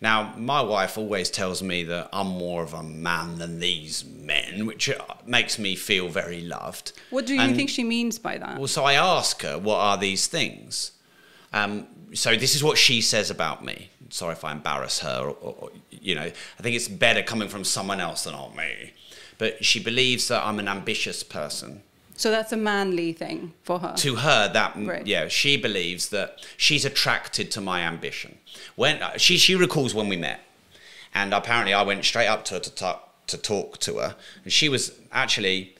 Now, my wife always tells me that I'm more of a man than these men, which makes me feel very loved. What do you And- think she means by that? Well, so I ask her, what are these things? Um, so this is what she says about me. Sorry if I embarrass her, or, or, you know, I think it's better coming from someone else than on me. But she believes that I'm an ambitious person. So that's a manly thing for her. To her, that Right. yeah, she believes that she's attracted to my ambition. When uh, she she recalls when we met, and apparently I went straight up to her to talk to talk to her, and she was actually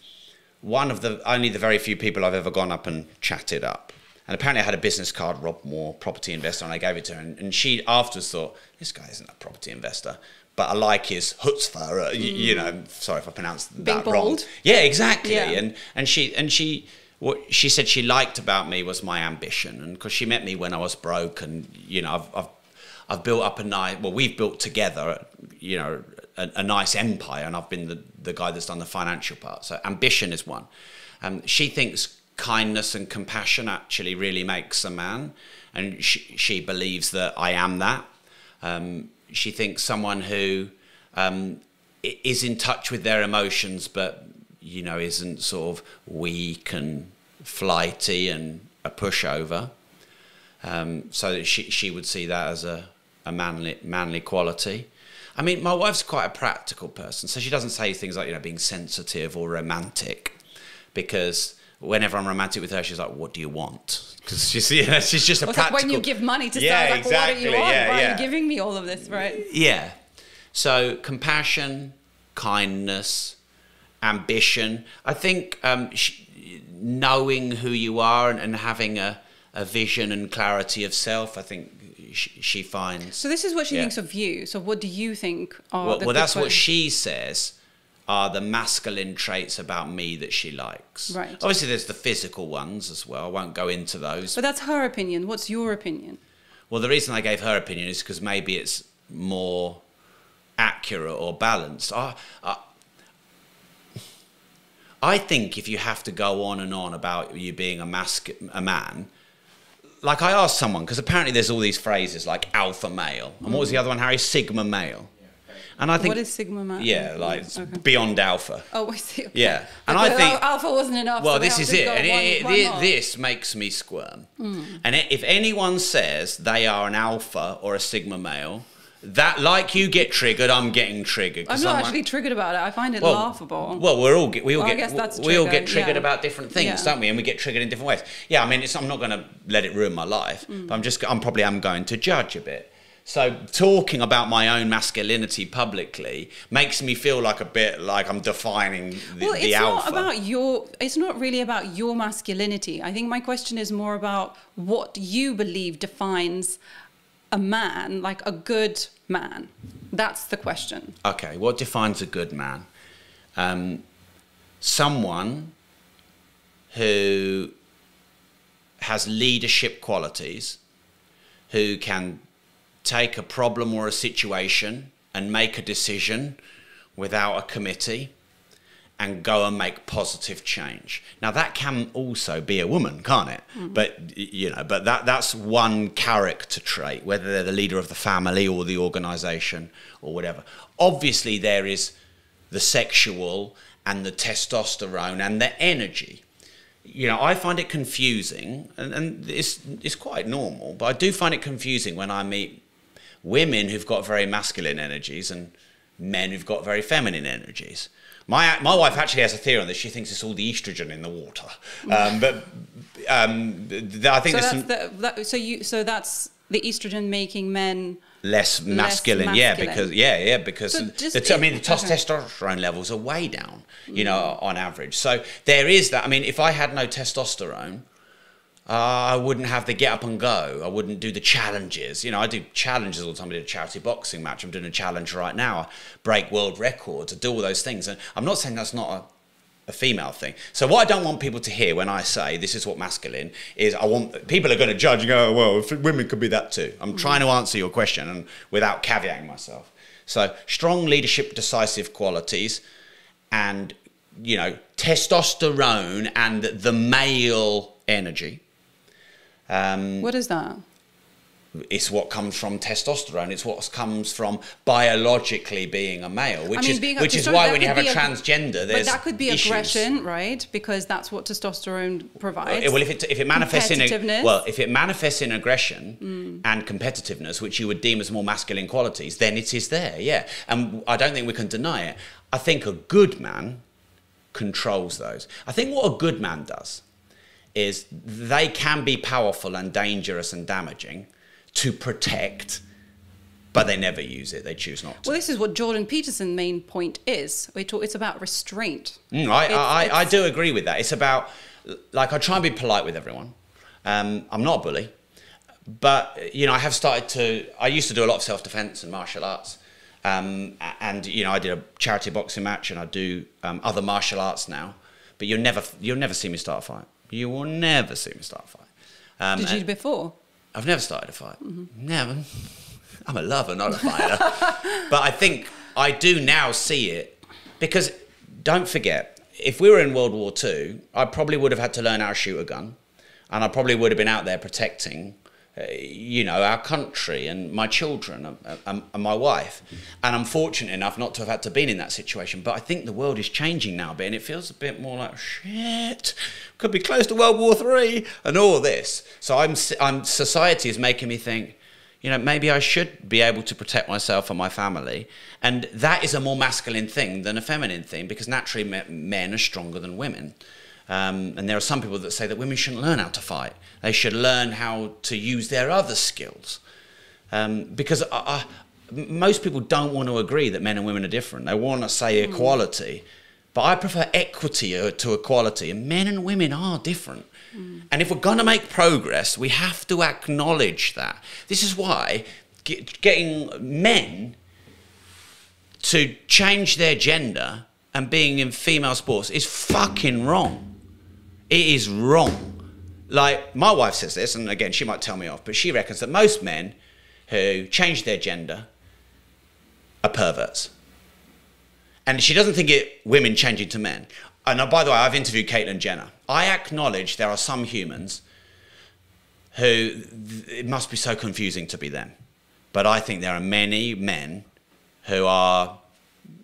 one of the only the very few people I've ever gone up and chatted up. And apparently I had a business card, Rob Moore, property investor, and I gave it to her. And, and she afterwards thought, this guy isn't a property investor, but I like his chutzpah. Uh, you, you know, sorry if I pronounced that wrong. Yeah, exactly. Yeah. And and she and she what she said she liked about me was my ambition, and because she met me when I was broke, and you know I've I've, I've built up a nice well we've built together you know a, a nice empire, and I've been the the guy that's done the financial part. So ambition is one. Um, she thinks kindness and compassion actually really makes a man, and she she believes that I am that. Um, she thinks someone who um, is in touch with their emotions, but you know isn't sort of weak and flighty and a pushover. Um, so she she would see that as a, a manly manly quality. I mean, my wife's quite a practical person, so she doesn't say things like you know being sensitive or romantic, because whenever I'm romantic with her, she's like, "What do you want?" Because she's you *laughs* know, she's just a It's like practical. when you give money to Yeah, someone, like, what do exactly, you want? yeah, Why yeah. are you giving me all of this, right? Yeah. So compassion, kindness, ambition. I think um, sh- knowing who you are and, and having a, a vision and clarity of self, I think sh- she finds. So this is what she Yeah. thinks of you. So what do you think are well, well, that's what she says are the masculine traits about me that she likes. Right. Obviously, there's the physical ones as well. I won't go into those. But that's her opinion. What's your opinion? Well, the reason I gave her opinion is because maybe it's more accurate or balanced. I, I, I think if you have to go on and on about you being a mask, a man, like I asked someone because apparently there's all these phrases like alpha male, and what was the mm. other one, Harry? Sigma male. And I think what is sigma man? yeah, like Okay. beyond alpha. Oh, *laughs* I see. Okay. Yeah, and But I think- alpha wasn't enough. Well, so this is it, and one- it, one it- more. this makes me squirm. And it, if anyone says they are an alpha or a sigma male, that like you get triggered, I'm getting triggered. I'm not like- actually triggered about it. I find it well, laughable. Well, we're all get, we all Well, get we all get triggered yeah. about different things, Yeah. don't we? And we get triggered in different ways. Yeah, I mean, it's, I'm not going to let it ruin my life, Mm. but I'm just I'm probably am going to judge a bit. So talking about my own masculinity publicly makes me feel like a bit like I'm defining the, well, it's not about your. It's not really about your masculinity. I think my question is more about what you believe defines a man, like a good man. That's the question. Okay, what defines a good man? Um, someone who has leadership qualities, who can take a problem or a situation and make a decision without a committee and go and make positive change. Now that can also be a woman, can't it? Mm-hmm. But you know, but that that's one character trait, whether they're the leader of the family or the organization or whatever. Obviously there is the sexual and the testosterone and the energy. You know, I find it confusing and, and it's it's quite normal, but I do find it confusing when I meet women who've got very masculine energies and men who've got very feminine energies. My my wife actually has a theory on this. She thinks it's all the estrogen in the water. Um, but um, th- I think So there's that's some the, that, so you so that's the estrogen making men. less masculine. Yeah, masculine. because yeah, yeah, because So the I mean the okay. testosterone levels are way down. You know, on average. So there is that. I mean, if I had no testosterone. Uh, I wouldn't have the get up and go. I wouldn't do the challenges. You know, I do challenges all the time. I did a charity boxing match. I'm doing a challenge right now. I break world records. I do all those things. And I'm not saying that's not a, a female thing. So what I don't want people to hear when I say this is what masculine is, I want people are going to judge and go, oh, well, if women could be that too. I'm trying to answer your question and without caveating myself. So strong leadership, decisive qualities, and you know testosterone and the male energy. Um, What is that? it's what comes from testosterone. It's what comes from biologically being a male, which I mean, is which is why when you have a transgender, there's But that could be issues. aggression, right? Because that's what testosterone provides. Well, if it if it manifests in a, Mm. well, if it manifests in aggression and competitiveness, which you would deem as more masculine qualities, then it is there. Yeah, and I don't think we can deny it. I think a good man controls those. I think what a good man does is they can be powerful and dangerous and damaging to protect, but they never use it. They choose not to. well, this is what Jordan Peterson's main point is. We talk, it's about restraint. Mm, I, It's- I, I do agree with that. It's about, like, I try and be polite with everyone. Um, I'm not a bully, but, you know, I have started to, I used to do a lot of self defense and martial arts. Um, and, you know, I did a charity boxing match and I do um, other martial arts now. But you'll never, you'll never see me start a fight. You will never see me start a fight. Um, Did you before? I've never started a fight. Mm-hmm. Never. *laughs* I'm a lover, not a fighter. *laughs* but I think I do now see it because don't forget, if we were in World War II, I probably would have had to learn how to shoot a gun, and I probably would have been out there protecting Uh, you know, our country and my children and, my wife. And I'm fortunate enough not to have had to be in that situation. But I think the world is changing now a bit, and it feels a bit more like shit. Could be close to World War Three and all this. So I'm, I'm society is making me think. You know, maybe I should be able to protect myself and my family, and that is a more masculine thing than a feminine thing because naturally men are stronger than women. Um, and there are some people that say that women shouldn't learn how to fight. They should learn how to use their other skills. Um, because uh, uh, most people don't want to agree that men and women are different. They want to say mm. equality. But I prefer equity uh, to equality. And men and women are different. Mm. And if we're going to make progress, we have to acknowledge that. This is why get, getting men to change their gender and being in female sports is fucking wrong. It is wrong. Like, my wife says this, and again, she might tell me off, but she reckons that most men who change their gender are perverts. And she doesn't think it women changing to men. And uh, by the way, I've interviewed Caitlyn Jenner. I acknowledge there are some humans who it must be so confusing to be them. But I think there are many men who are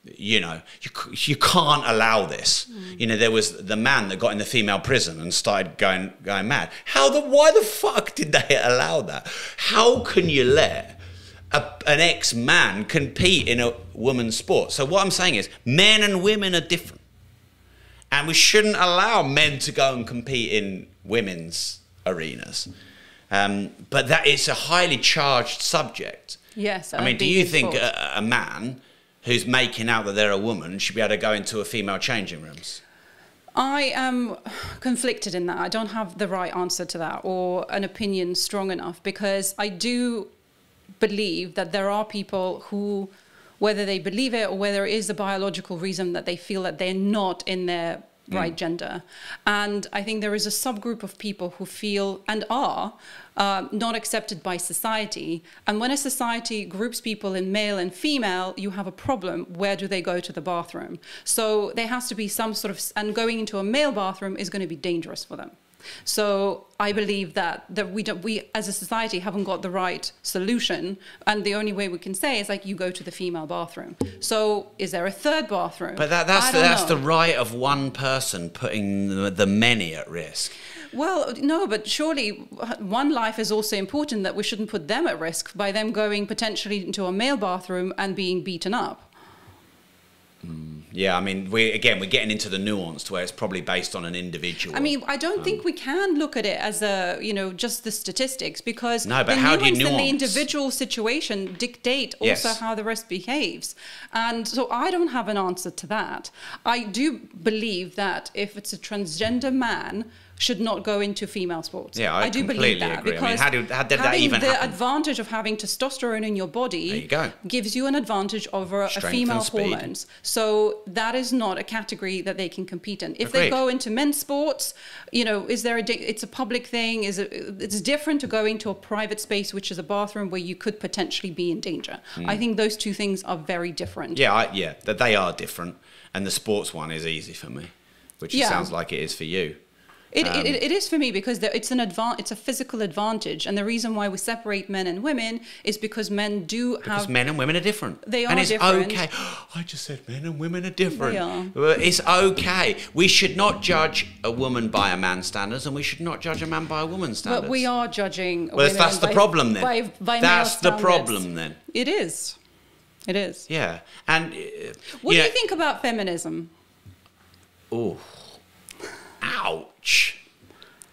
you know, you, you can't allow this. Mm. You know, there was the man that got in the female prison and started going going mad. How the why the fuck did they *laughs* allow that? How can you let a, an ex man compete in a woman's sport? So what I'm saying is, men and women are different, and we shouldn't allow men to go and compete in women's arenas. Um, but that is a highly charged subject. Yes, I mean, do you think a, a man? Who's making out that they're a woman should be able to go into a female changing rooms? I am conflicted in that. I don't have the right answer to that or an opinion strong enough because I do believe that there are people who, whether they believe it or whether it is a biological reason that they feel that they're not in their right gender. And I think there is a subgroup of people who feel and are uh, not accepted by society. And when a society groups people in male and female, you have a problem. Where do they go to the bathroom? So there has to be some sort of, and going into a male bathroom is going to be dangerous for them. So I believe that that we don't, we as a society haven't got the right solution, and the only way we can say is like you go to the female bathroom. So is there a third bathroom? But that, that's the, that's the right of one person putting the, the many at risk. Well, no, but surely one life is also important that we shouldn't put them at risk by them going potentially into a male bathroom and being beaten up. Mm, yeah, I mean, we again we're getting into the nuance to where it's probably based on an individual. I mean, I don't um, think we can look at it as a you know just the statistics because no, but the how do you nuance? in the individual situation dictate also yes. how the rest behaves, and so I don't have an answer to that. I do believe that if it's a transgender man should not go into female sports. Yeah, I, I do believe that agree. because I mean, how, do, how did that even the happen? advantage of having testosterone in your body you gives you an advantage over Strength a female hormones. So that is not a category that they can compete in. If Agreed. they go into men's sports, you know, is there a it's a public thing? Is it it's different to go into a private space, which is a bathroom where you could potentially be in danger. Mm. I think those two things are very different. Yeah, I, yeah, that they are different, and the sports one is easy for me, which yeah. sounds like it is for you. It, um, it, it is for me because it's an advan- it's a physical advantage, and the reason why we separate men and women is because men do because have because men and women are different. They are different. and it's different. okay. *gasps* I just said men and women are different. They are. It's okay. We should not judge a woman by a man's standards, and we should not judge a man by a woman's standards. But we are judging. Well, that's the by, problem then. By, by that's the problem then. It is. It is. Yeah, and uh, what do know, you think about feminism? Oh,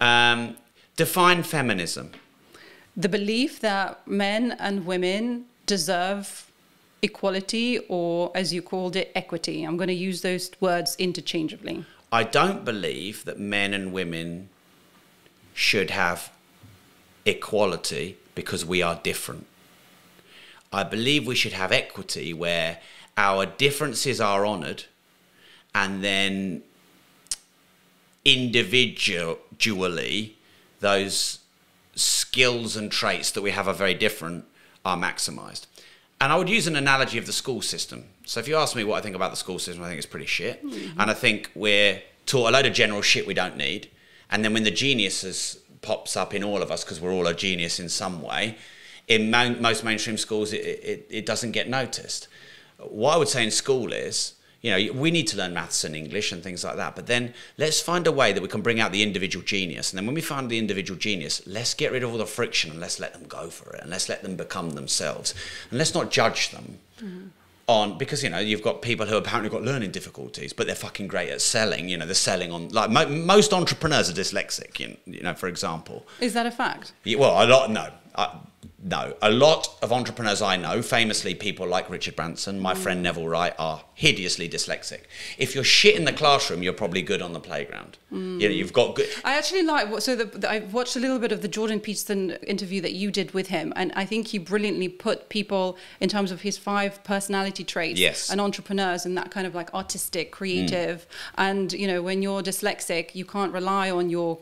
Um, define feminism. The belief that men and women deserve equality, or as you called it, equity. I'm going to use those words interchangeably. I don't believe that men and women should have equality because we are different. I believe we should have equity where our differences are honoured and then individually those skills and traits that we have are very different are maximized. And I would use an analogy of the school system. So if you ask me what I think about the school system, I think it's pretty shit. Mm-hmm. And I think we're taught a load of general shit we don't need. And then when the geniuses pops up in all of us because we're all a genius in some way. In mo- most mainstream schools, it, it, it doesn't get noticed. What I would say in school is, you know, we need to learn maths and English and things like that. But then let's find a way that we can bring out the individual genius. And then when we find the individual genius, let's get rid of all the friction and let's let them go for it and let's let them become themselves. And let's not judge them. Mm-hmm on because you know you've got people who apparently got learning difficulties, but they're fucking great at selling. You know, they're selling on like mo- most entrepreneurs are dyslexic. You know, for example. Is that a fact? Yeah, well, a lot no. Uh, no, a lot of entrepreneurs I know, famously people like Richard Branson, my mm. friend Neville Wright, are hideously dyslexic. If you're shit in the classroom, you're probably good on the playground. Mm. You know, you've got good. I actually like so the, the, I watched a little bit of the Jordan Peterson interview that you did with him, and I think he brilliantly put people in terms of his five personality traits yes. and entrepreneurs and that kind of like artistic, creative, mm. and you know when you're dyslexic, you can't rely on your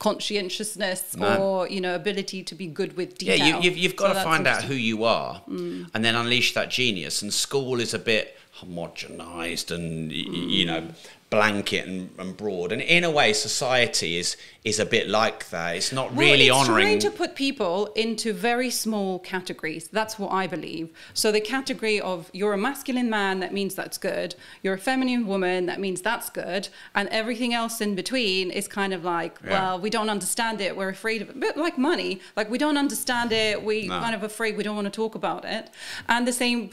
conscientiousness no. or you know ability to be good with detail. Yeah, you, have you've, got so to find out who you are, mm. and then unleash that genius. And school is a bit homogenized and mm. you know blanket and, and, broad. And in a way, society is is a bit like that. It's not well, really it's honouring. trying to put people into very small categories. That's what I believe. So the category of you're a masculine man, that means that's good. You're a feminine woman, that means that's good. And everything else in between is kind of like, yeah. well, we don't understand it. We're afraid of it. But like money, like we don't understand it. We no. kind of afraid. We don't want to talk about it. And the same,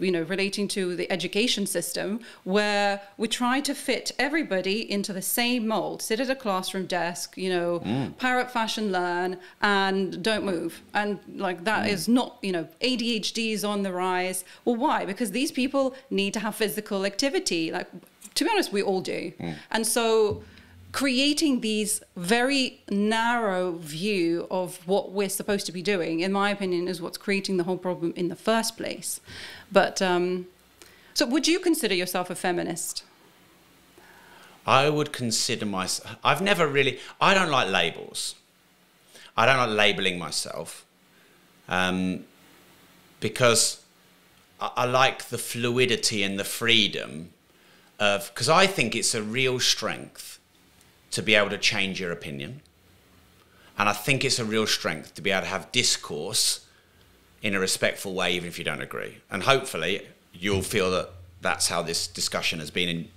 you know, relating to the education system, where we try to fit everybody into the same mold. Sit at a classroom desk desk, you know, mm. parrot fashion learn and don't move. And like that mm. is not, you know, ADHD is on the rise. Well, why? Because these people need to have physical activity. Like, to be honest, we all do. Mm. And so creating these very narrow view of what we're supposed to be doing, in my opinion, is what's creating the whole problem in the first place. But um, so, would you consider yourself a feminist? I would consider myself. I've never really. I don't like labels. I don't like labeling myself, um, because I, I like the fluidity and the freedom of. Because I think it's a real strength to be able to change your opinion, and I think it's a real strength to be able to have discourse in a respectful way, even if you don't agree. And hopefully, you'll feel that that's how this discussion has been in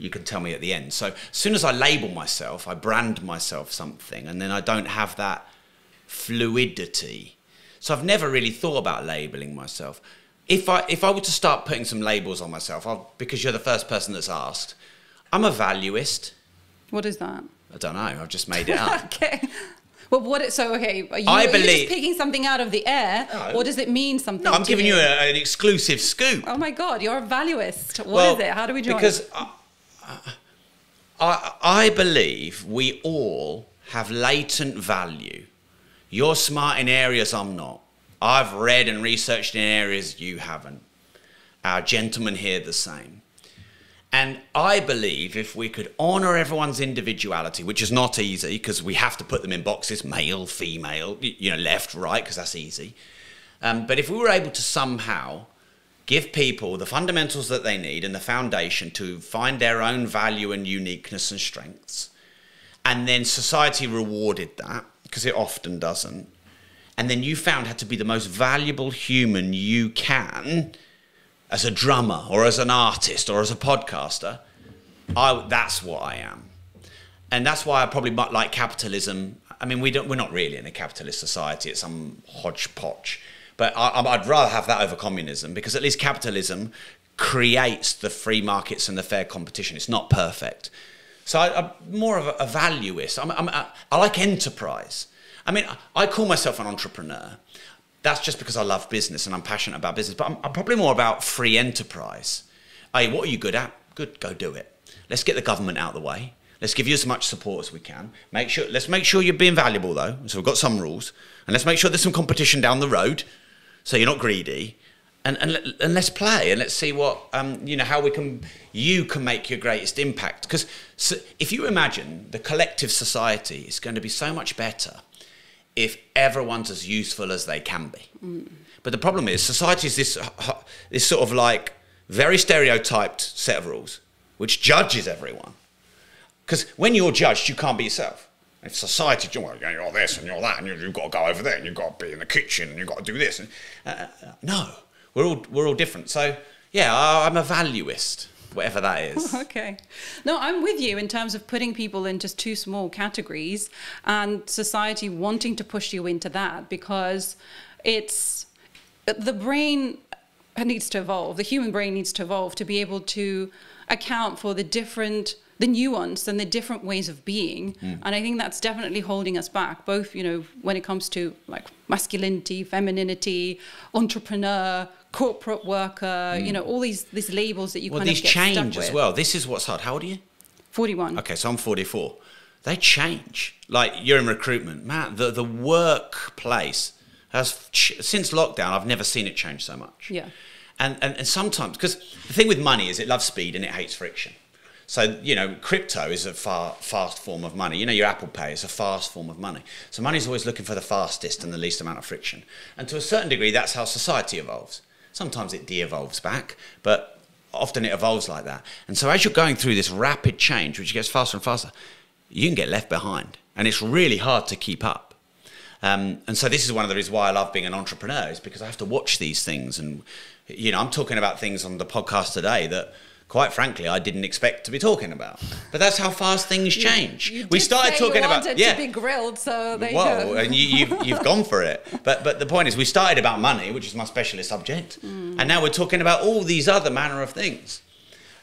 you can tell me at the end. So as soon as I label myself, I brand myself something, and then I don't have that fluidity. So I've never really thought about labeling myself. If I if I were to start putting some labels on myself, I'll, because you're the first person that's asked, I'm a valuist. What is that? I don't know. I've just made it up. *laughs* okay. Well, what? It, so okay, are you, I believe, are you just picking something out of the air, no, or does it mean something? No, I'm giving you, you a, an exclusive scoop. Oh my god, you're a valuist. What well, is it? How do we join? Because I, I believe we all have latent value. You're smart in areas I'm not. I've read and researched in areas you haven't. Our gentlemen here the same. And I believe if we could honour everyone's individuality, which is not easy because we have to put them in boxes male, female, you know, left, right, because that's easy. Um, but if we were able to somehow give people the fundamentals that they need and the foundation to find their own value and uniqueness and strengths. And then society rewarded that because it often doesn't. And then you found how to be the most valuable human you can as a drummer or as an artist or as a podcaster. I, that's what I am. And that's why I probably might like capitalism. I mean, we don't, we're not really in a capitalist society, it's some hodgepodge but I, would rather have that over communism because at least capitalism creates the free markets and the fair competition. It's not perfect. So I, am more of a, a valuist. I'm, I'm, I like enterprise. I mean, I call myself an entrepreneur. That's just because I love business and I'm passionate about business. But I'm, I'm probably more about free enterprise. Hey, what are you good at? Good, go do it. Let's get the government out of the way. Let's give you as much support as we can. Make sure. Let's make sure you're being valuable though. So we've got some rules, and let's make sure there's some competition down the road so you're not greedy. And, and, and let's play and let's see what um, you know how we can you can make your greatest impact because so if you imagine the collective society is going to be so much better if everyone's as useful as they can be mm. but the problem is society is this this sort of like very stereotyped set of rules which judges everyone because when you're judged you can't be yourself If society, well, you're this and you're that, and you've got to go over there, and you've got to be in the kitchen, and you've got to do this. And, uh, uh, no, we're all we're all different. So yeah, I'm a valuist, whatever that is. *laughs* Okay. No, I'm with you in terms of putting people in just two small categories and society wanting to push you into that because it's the brain needs to evolve. The human brain needs to evolve to be able to account for the different the nuance and the different ways of being hmm. and i think that's definitely holding us back both you know when it comes to like masculinity femininity entrepreneur corporate worker hmm. you know all these these labels that you Well, kind these of get change stuck as well. This is what's hard. How old are you? 41 Okay, so I'm 44. They change. Like you're in recruitment, man. The the workplace has ch- since lockdown. I've never seen it change so much. Yeah. And and, and sometimes because the thing with money is it loves speed and it hates friction. So you know, crypto is a far, fast form of money. You know, your Apple Pay is a fast form of money. So money's always looking for the fastest and the least amount of friction. And to a certain degree, that's how society evolves. Sometimes it de-evolves back, but often it evolves like that. And so as you're going through this rapid change, which gets faster and faster, you can get left behind, and it's really hard to keep up. Um, and so this is one of the reasons why I love being an entrepreneur is because I have to watch these things. And, you know, I'm talking about things on the podcast today that, quite frankly, I didn't expect to be talking about. But that's how fast things change. You we did started talking you about yeah. to be grilled, so there you Whoa, and you, you've, you've gone for it. But but the point is, we started about money, which is my specialist subject, and now we're talking about all these other manner of things,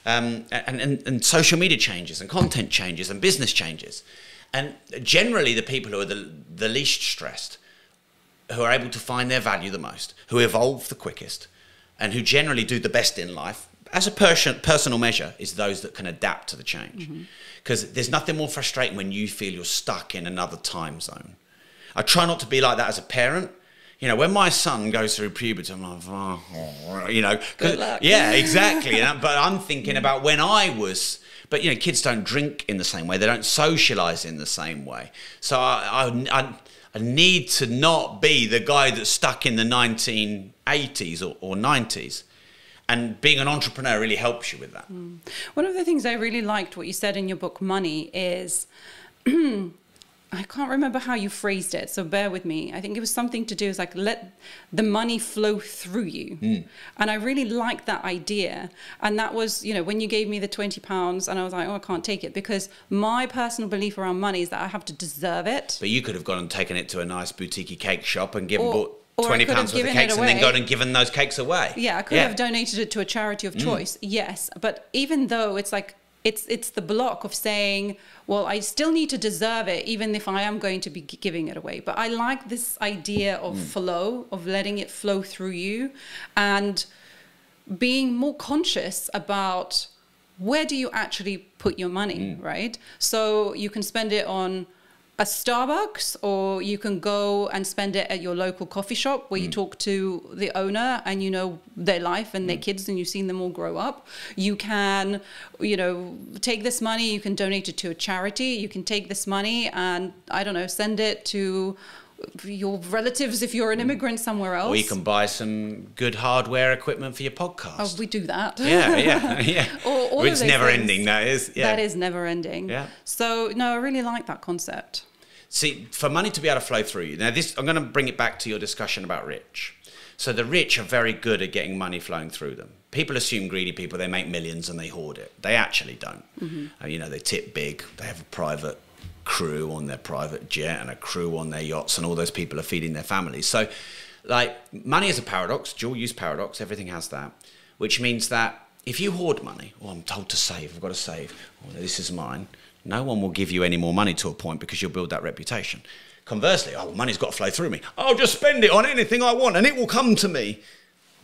um, and, and and social media changes, and content changes, and business changes, and generally the people who are the the least stressed, who are able to find their value the most, who evolve the quickest, and who generally do the best in life as a person, personal measure is those that can adapt to the change. Mm-hmm. Because there's nothing more frustrating when you feel you're stuck in another time zone. I try not to be like that as a parent. You know, when my son goes through puberty, I'm like, oh, you know, Good luck. *laughs* yeah, exactly. *laughs* But I'm thinking mm. about when I was. But you know, kids don't drink in the same way. They don't socialize in the same way. So I, I, I, I need to not be the guy that's stuck in the 1980s or, or 90s. And being an entrepreneur really helps you with that. Mm. One of the things I really liked what you said in your book, Money, is *clears throat* I can't remember how you phrased it, so bear with me. I think it was something to do with like let the money flow through you. Mm. And I really liked that idea. And that was, you know, when you gave me the 20 pounds and I was like, oh, I can't take it because my personal belief around money is that I have to deserve it. But you could have gone and taken it to a nice boutique cake shop and given Or- bought or twenty pounds worth of cakes and then gone and given those cakes away. Yeah, I could have donated it to a charity of mm. choice. Yes, but even though it's like it's it's the block of saying, well, I still need to deserve it, even if I am going to be giving it away. But I like this idea of mm. flow, of letting it flow through you, and being more conscious about where do you actually put your money, mm. right? So you can spend it on a Starbucks or you can go and spend it at your local coffee shop where you mm. talk to the owner and you know their life and their mm. kids and you've seen them all grow up. You can, you know, take this money, you can donate it to a charity, you can take this money and I don't know, send it to your relatives if you're an immigrant somewhere else. Or you can buy some good hardware equipment for your podcast. Oh, we do that. yeah, yeah, *laughs* yeah. Or all it's never things. ending. That is. Yeah. That is never ending. Yeah. So no, I really like that concept. See, for money to be able to flow through you. Now, this I'm going to bring it back to your discussion about rich. So the rich are very good at getting money flowing through them. People assume greedy people they make millions and they hoard it. They actually don't. Uh, you know, they tip big. They have a private crew on their private jet and a crew on their yachts, and all those people are feeding their families. So, like, money is a paradox, dual use paradox. Everything has that, which means that if you hoard money, oh, I'm told to save. I've got to save. Oh, this is mine. No one will give you any more money to a point because you'll build that reputation. Conversely, oh, money's got to flow through me. I'll just spend it on anything I want and it will come to me.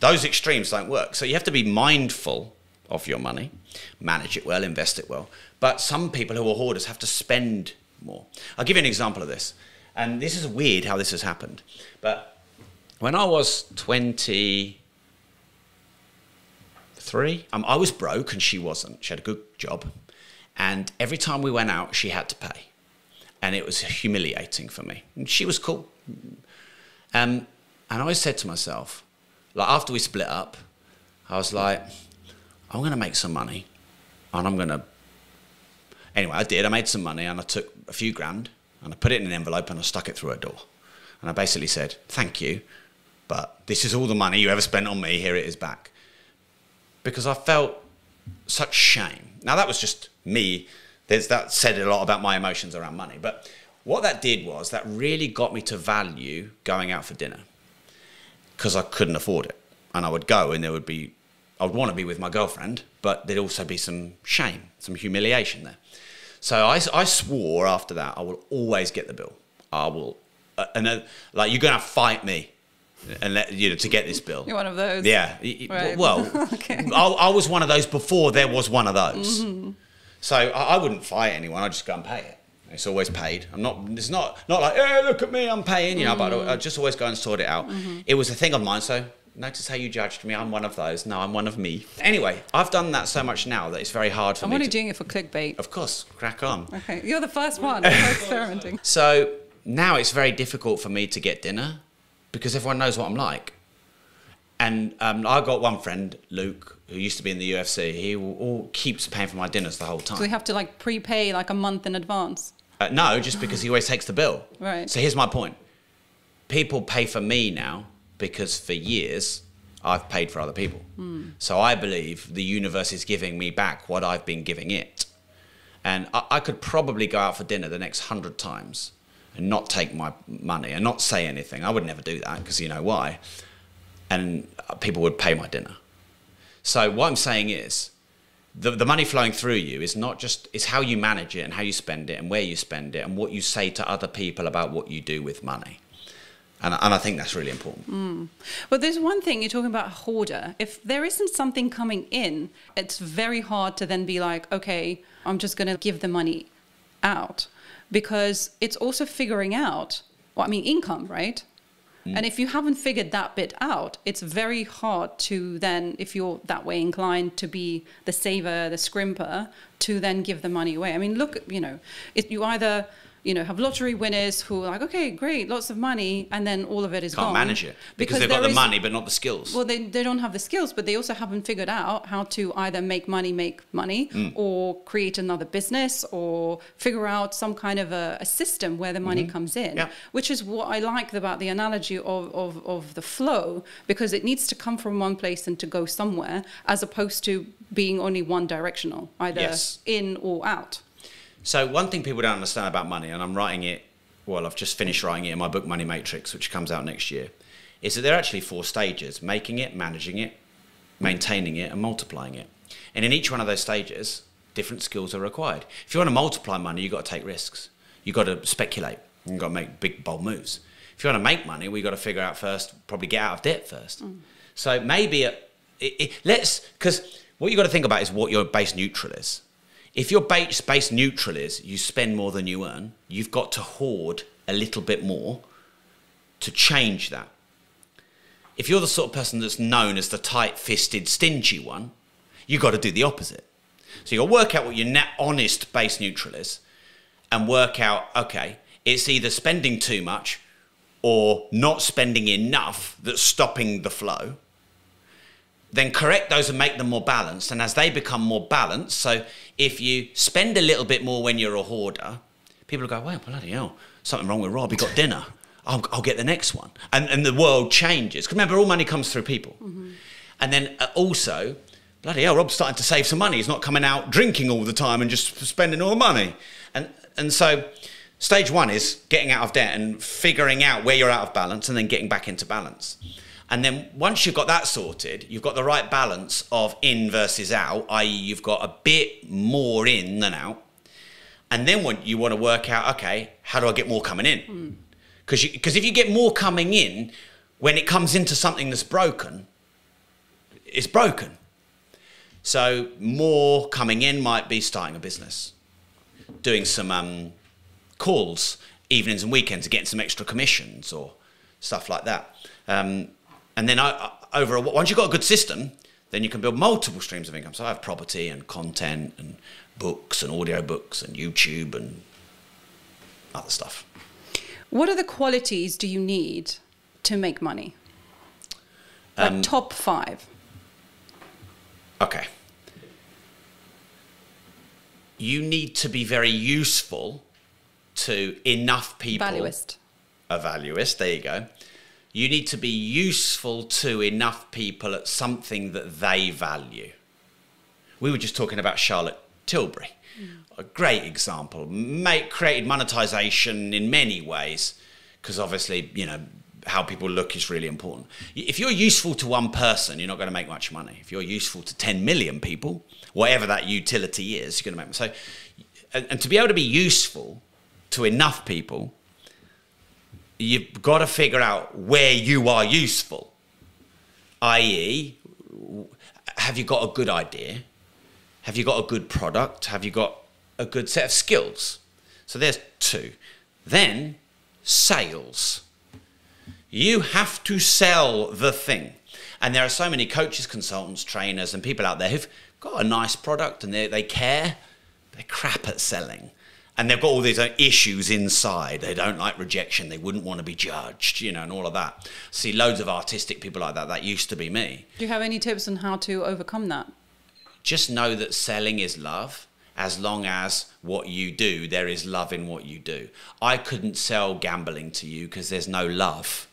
Those extremes don't work. So you have to be mindful of your money, manage it well, invest it well. But some people who are hoarders have to spend more. I'll give you an example of this. And this is weird how this has happened. But when I was 23, um, I was broke and she wasn't. She had a good job. And every time we went out, she had to pay. And it was humiliating for me. And she was cool. Um, and I always said to myself, like after we split up, I was like, I'm going to make some money and I'm going to. Anyway, I did. I made some money and I took a few grand and I put it in an envelope and I stuck it through her door. And I basically said, Thank you, but this is all the money you ever spent on me. Here it is back. Because I felt such shame. Now, that was just me. There's, that said a lot about my emotions around money. But what that did was that really got me to value going out for dinner because I couldn't afford it. And I would go and there would be, I would want to be with my girlfriend, but there'd also be some shame, some humiliation there. So I, I swore after that, I will always get the bill. I will, uh, and uh, like, you're going to fight me and let you know to get this bill. You're one of those. Yeah. Right. Well, *laughs* Okay. I, I was one of those before there was one of those. So I, I wouldn't fight anyone. I just go and pay it. It's always paid. I'm not. It's not not like, hey, look at me, I'm paying. You know, but I, I just always go and sort it out. It was a thing of mine. So notice how you judged me. I'm one of those. No, I'm one of me. Anyway, I've done that so much now that it's very hard for me. I'm only to, doing it for clickbait. of course, crack on. Okay, you're the first one. I'm *laughs* experimenting. So now it's very difficult for me to get dinner because everyone knows what I'm like. And um, I got one friend, Luke, who used to be in the UFC. He will, all keeps paying for my dinners the whole time. So we have to like prepay like a month in advance. Uh, no, just because he always takes the bill. *gasps* Right. So here's my point. People pay for me now because for years I've paid for other people. So I believe the universe is giving me back what I've been giving it. And I, I could probably go out for dinner the next hundred times and not take my money and not say anything. I would never do that because you know why. And uh, people would pay my dinner. So what I'm saying is, the, the money flowing through you is not just it's how you manage it and how you spend it and where you spend it and what you say to other people about what you do with money and, and i think that's really important mm. But there's one thing you're talking about hoarder. If there isn't something coming in, it's very hard to then be like, okay, I'm just going to give the money out because it's also figuring out, well, I mean, income, right? Mm. And if you haven't figured that bit out, it's very hard to then, if you're that way inclined to be the saver, the scrimper, to then give the money away. I mean, look, you know, it, you either, you know, have lottery winners who are like, okay, great, lots of money, and then all of it is can't gone. manage it because, they've got the is- money but not the skills well, they, they don't have the skills, but they also haven't figured out how to either make money make money Mm. or create another business or figure out some kind of a, a system where the money comes in. Yeah. which is what I like about the analogy of, of, of the flow because it needs to come from one place and to go somewhere as opposed to being only one directional, either Yes. in or out. So one thing people don't understand about money, and I'm writing it. Well, I've just finished writing it in my book Money Matrix, which comes out next year. Is that there are actually four stages: making it, managing it, maintaining it, and multiplying it. And in each one of those stages, different skills are required. If you want to multiply money, you've got to take risks. You've got to speculate. You've got to make big, bold moves. If you want to make money, we've got to figure out first, probably get out of debt first. Mm. So maybe it, it, it, let's, because what you've got to think about is what your base neutral is. If your base, base neutral is you spend more than you earn, you've got to hoard a little bit more to change that. If you're the sort of person that's known as the tight fisted, stingy one, you've got to do the opposite. So to work out what your net honest base neutral is and work out, okay, it's either spending too much or not spending enough that's stopping the flow. Then correct those and make them more balanced. And as they become more balanced, so if you spend a little bit more when you're a hoarder, people will go, well, bloody hell, something wrong with Rob, he got dinner. I'll, I'll get the next one. And, and the world changes. Because remember, all money comes through people. And then uh, also, bloody hell, Rob's starting to save some money. He's not coming out drinking all the time and just spending all the money. And, and so stage one is getting out of debt and figuring out where you're out of balance and then getting back into balance. And then once you've got that sorted, you've got the right balance of in versus out, i.e., you've got a bit more in than out. And then when you want to work out, okay, how do I get more coming in? Because because if you get more coming in, when it comes into something that's broken, it's broken. So more coming in might be starting a business, doing some um, calls evenings and weekends, getting some extra commissions or stuff like that. Um, and then I, over a, once you've got a good system, then you can build multiple streams of income. So I have property and content and books and audio books and YouTube and other stuff. What are the qualities do you need to make money? Like Um, top five. Okay. You need to be very useful to enough people. Valuist. A valuist, there you go. You need to be useful to enough people at something that they value. We were just talking about Charlotte Tilbury. A great example. Make, created monetization in many ways because obviously, you know, how people look is really important. If you're useful to one person, you're not going to make much money. If you're useful to 10 million people, whatever that utility is, you're going to make so and, and to be able to be useful to enough people, you've got to figure out where you are useful. i.e., have you got a good idea? Have you got a good product? Have you got a good set of skills? So there's two. Then sales. You have to sell the thing. And there are so many coaches, consultants, trainers, and people out there who've got a nice product and they, they care. They're crap at selling. And they've got all these uh, issues inside. They don't like rejection. They wouldn't want to be judged, you know, and all of that. See loads of artistic people like that. That used to be me. Do you have any tips on how to overcome that? Just know that selling is love as long as what you do, there is love in what you do. I couldn't sell gambling to you because there's no love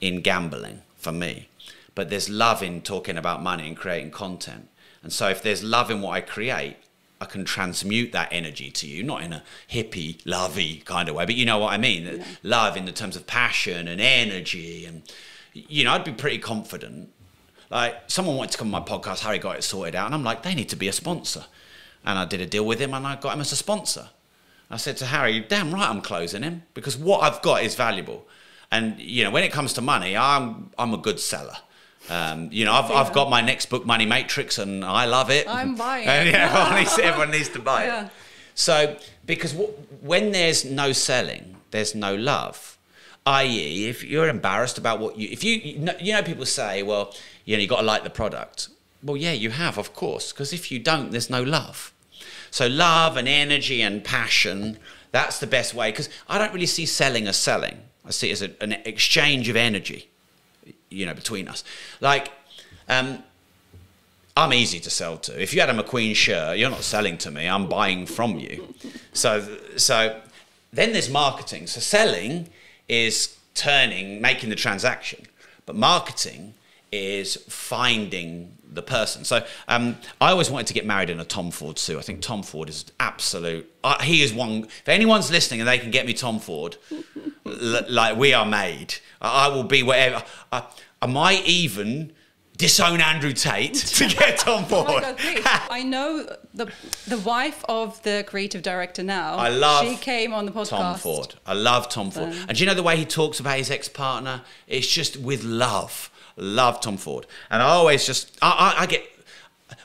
in gambling for me. But there's love in talking about money and creating content. And so if there's love in what I create, I can transmute that energy to you, not in a hippie, lovey kind of way, but you know what I mean. Yeah. Love in the terms of passion and energy. And, you know, I'd be pretty confident. Like, someone wanted to come on my podcast, Harry got it sorted out. And I'm like, they need to be a sponsor. And I did a deal with him and I got him as a sponsor. I said to Harry, damn right I'm closing him because what I've got is valuable. And, you know, when it comes to money, I'm, I'm a good seller. Um, you know, I've, yeah. I've got my next book, Money Matrix, and I love it. I'm *laughs* buying and, it. Yeah, *laughs* everyone, needs, everyone needs to buy yeah. it. So, because w- when there's no selling, there's no love. I.e., if you're embarrassed about what you, if you, you know, you know, people say, well, you know, you got to like the product. Well, yeah, you have, of course, because if you don't, there's no love. So, love and energy and passion, that's the best way. Because I don't really see selling as selling. I see it as a, an exchange of energy you know, between us. Like, um, I'm easy to sell to. If you had a McQueen shirt, you're not selling to me. I'm buying from you. So, so then there's marketing. So selling is turning, making the transaction, but marketing is finding the person. So um, I always wanted to get married in a Tom Ford suit. I think Tom Ford is absolute. Uh, he is one. If anyone's listening and they can get me Tom Ford, *laughs* like we are made. I, I will be whatever. Uh, I might even disown Andrew Tate to *laughs* get Tom Ford. oh God, I know the the wife of the creative director now. I love. She came on the podcast. Tom Ford. I love Tom Ford. And do you know the way he talks about his ex partner? It's just with love. Love Tom Ford. And I always just I, I, I get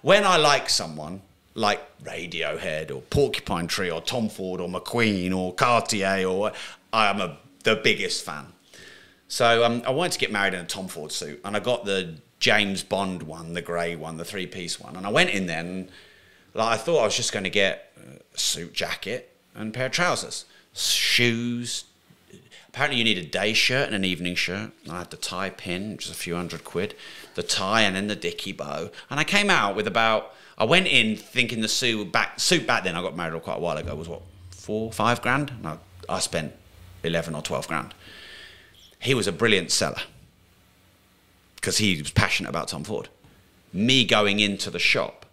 when I like someone like Radiohead or Porcupine Tree or Tom Ford or McQueen or Cartier or I am a, the biggest fan. So um, I wanted to get married in a Tom Ford suit, and I got the James Bond one, the grey one, the three piece one, and I went in there and like I thought I was just going to get a suit jacket and pair of trousers, shoes. Apparently, you need a day shirt and an evening shirt. I had the tie pin, which is a few hundred quid, the tie, and then the dicky bow. And I came out with about. I went in thinking the suit back suit back then. I got married quite a while ago. Was what four, five grand? And I, I spent eleven or twelve grand he was a brilliant seller because he was passionate about Tom Ford. Me going into the shop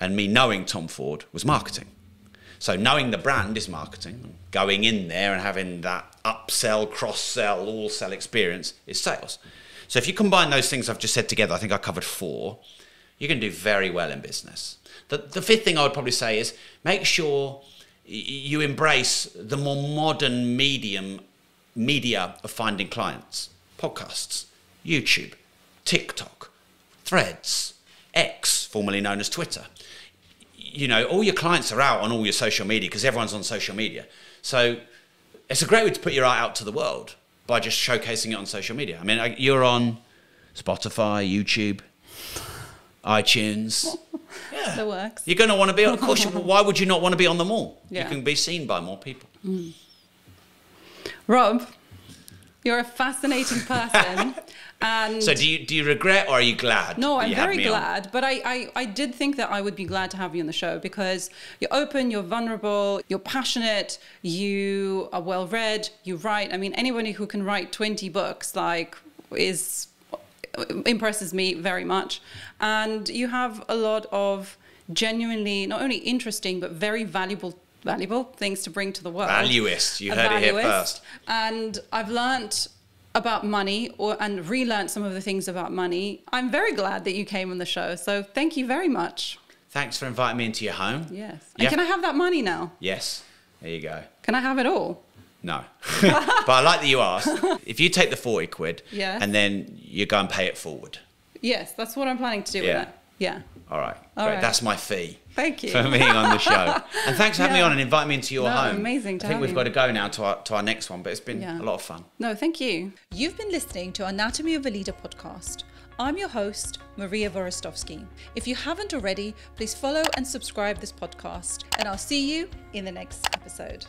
and me knowing Tom Ford was marketing. So knowing the brand is marketing. Going in there and having that upsell, cross sell, all sell experience is sales. So if you combine those things I've just said together, I think I covered four, you can do very well in business. The, the fifth thing I would probably say is make sure you embrace the more modern medium media of finding clients podcasts, YouTube, TikTok, Threads, X, formerly known as Twitter. You know, all your clients are out on all your social media because everyone's on social media. So it's a great way to put your art out to the world by just showcasing it on social media. I mean, you're on Spotify, YouTube, iTunes. *laughs* Yeah. The works. You're going to want to be on, of course, *laughs* why would you not want to be on them all? Yeah. You can be seen by more people. Mm. Rob, You're a fascinating person. *laughs* and So do you do you regret or are you glad? no, I'm very me on? glad. But I, I, I did think that I would be glad to have you on the show because you're open, you're vulnerable, you're passionate, you are well read, you write. I mean, anybody who can write 20 books, like, is impresses me very much. And you have a lot of genuinely not only interesting but very valuable valuable things to bring to the world. Valuist. You A heard it here first. And I've learnt about money or and relearned some of the things about money. I'm very glad that you came on the show. So thank you very much. Thanks for inviting me into your home. Yes. Yeah. And can I have that money now? Yes. There you go. Can I have it all? No. *laughs* but I like that you asked. *laughs* If you take the 40 quid Yeah. and then you go and pay it forward. Yes, that's what I'm planning to do Yeah. with it. Yeah. All right. All Great. right. That's my fee. Thank you. For being on the show. *laughs* And thanks for having me on and inviting me into your No, home. amazing to I think have we've you. got to go now to our, to our next one, but it's been Yeah. a lot of fun. No, thank you. You've been listening to Anatomy of a Leader podcast. I'm your host, Maria Hvorostovsky. If you haven't already, please follow and subscribe this podcast, and I'll see you in the next episode.